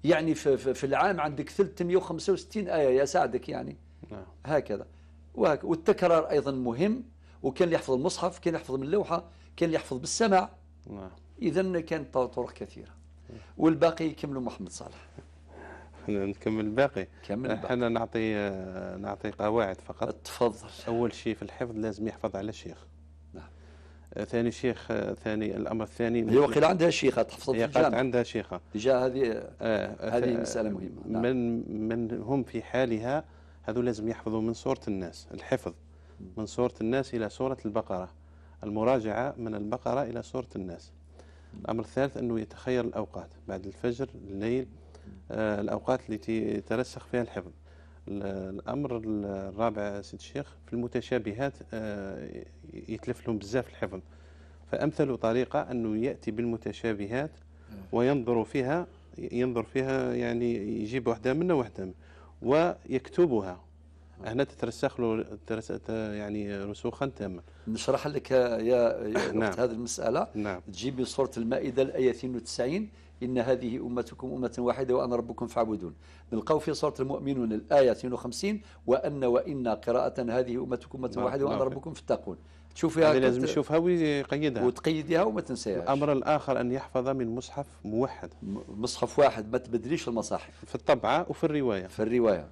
Speaker 3: يعني في, في, في العام عندك 365 آية يساعدك يعني. نعم. هكذا. والتكرار أيضا مهم وكان يحفظ المصحف كان يحفظ من اللوحة كان يحفظ بالسمع نعم. إذا كانت طرق كثيرة. والباقي يكملوا محمد صالح.
Speaker 2: نكمل الباقي.
Speaker 3: كمل
Speaker 2: إحنا نعطي نعطي قواعد فقط.
Speaker 3: تفضل.
Speaker 2: أول شيء في الحفظ لازم يحفظ على الشيخ ثاني شيخ آه، ثاني الأمر الثاني.
Speaker 3: هي وقيل عندها شيخة تحفظ في
Speaker 2: الجامعة عندها شيخة.
Speaker 3: جاء هذه آه هذه مسألة مهمة.
Speaker 2: نعم. من من هم في حالها هذو لازم يحفظوا من سوره الناس الحفظ. من سوره الناس إلى سوره البقرة. المراجعة من البقرة إلى سوره الناس. الأمر الثالث أنه يتخير الأوقات. بعد الفجر الليل آه، الأوقات التي يترسخ فيها الحفظ. الأمر الرابع سيد الشيخ في المتشابهات آه، يتلف لهم بزاف الحفظ. فأمثل طريقة أنه يأتي بالمتشابهات وينظر فيها ينظر فيها يعني يجيب واحدة منها واحدة منها ويكتبها. هنا تترسخ له يعني رسوخا تاما.
Speaker 3: نشرح لك يا, يا نعم. هذه المسألة.
Speaker 2: نعم.
Speaker 3: تجيب سورة المائدة الآية 92 إن هذه أمتكم أمة واحدة وأنا ربكم فاعبدون. نلقاو في سورة المؤمنون الآية 52 وأن وإن قراءة هذه أمتكم أمة نعم، واحدة وأنا نعم. ربكم فاتقون.
Speaker 2: تشوفها لازم يشوفها ويقيدها
Speaker 3: وتقيدها. وما تنساهاش.
Speaker 2: الأمر الآخر أن يحفظ من مصحف موحد.
Speaker 3: مصحف واحد ما تبدليش المصاحف.
Speaker 2: في الطبعة وفي الرواية.
Speaker 3: في الرواية.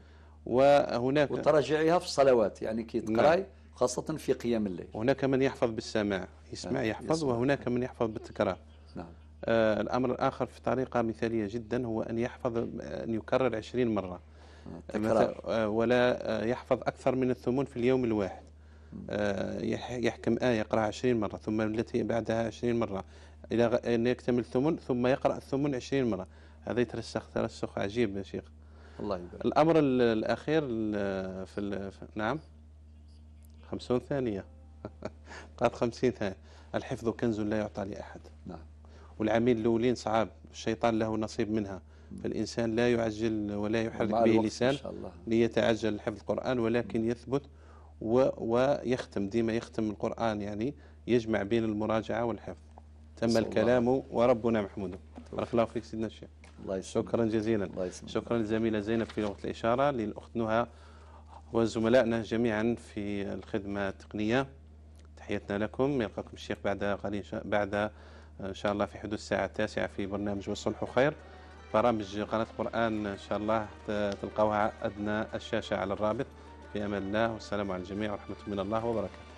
Speaker 2: وهناك
Speaker 3: وتراجعيها في الصلوات يعني كي تقراي نعم. خاصة في قيام الليل.
Speaker 2: هناك من يحفظ بالسماع. يسمع نعم. يحفظ يسمع. وهناك من يحفظ بالتكرار.
Speaker 3: نعم.
Speaker 2: الأمر الآخر في طريقة مثالية جدا هو أن يحفظ أن يكرر عشرين مرة. آه ولا آه، يحفظ أكثر من الثمن في اليوم الواحد. آه يحكم آية يقرأ عشرين مرة ثم التي بعدها عشرين مرة. إلى أن يكتمل الثمن ثم يقرأ الثمن عشرين مرة. هذا يترسخ ترسخ عجيب يا شيخ.
Speaker 3: الله يبارك.
Speaker 2: الأمر الأخير في, في نعم. خمسون ثانية. قاد خمسين ثانية. الحفظ كنز لا يعطى لأحد.
Speaker 3: نعم.
Speaker 2: والعامين الأولين صعاب الشيطان له نصيب منها. فالإنسان لا يعجل ولا يحرك به لسان ليتعجل حفظ القرآن ولكن يثبت ويختم ديما يختم القرآن يعني يجمع بين المراجعة والحفظ. تم الكلام وربنا محمود بارك الله فيك سيدنا الشيخ.
Speaker 3: الله
Speaker 2: شكرا جزيلا. الله شكرا للزميلة زينب في وقت الإشارة للأخت نهى وزملائنا جميعا في الخدمة التقنية. تحياتنا لكم. يلقاكم الشيخ بعد قليل بعد إن شاء الله في حدود الساعة التاسعة في برنامج والصلح خير برامج قناة القرآن إن شاء الله تلقوها أدنى الشاشة على الرابط. في أمان الله والسلام على الجميع ورحمة من الله وبركاته.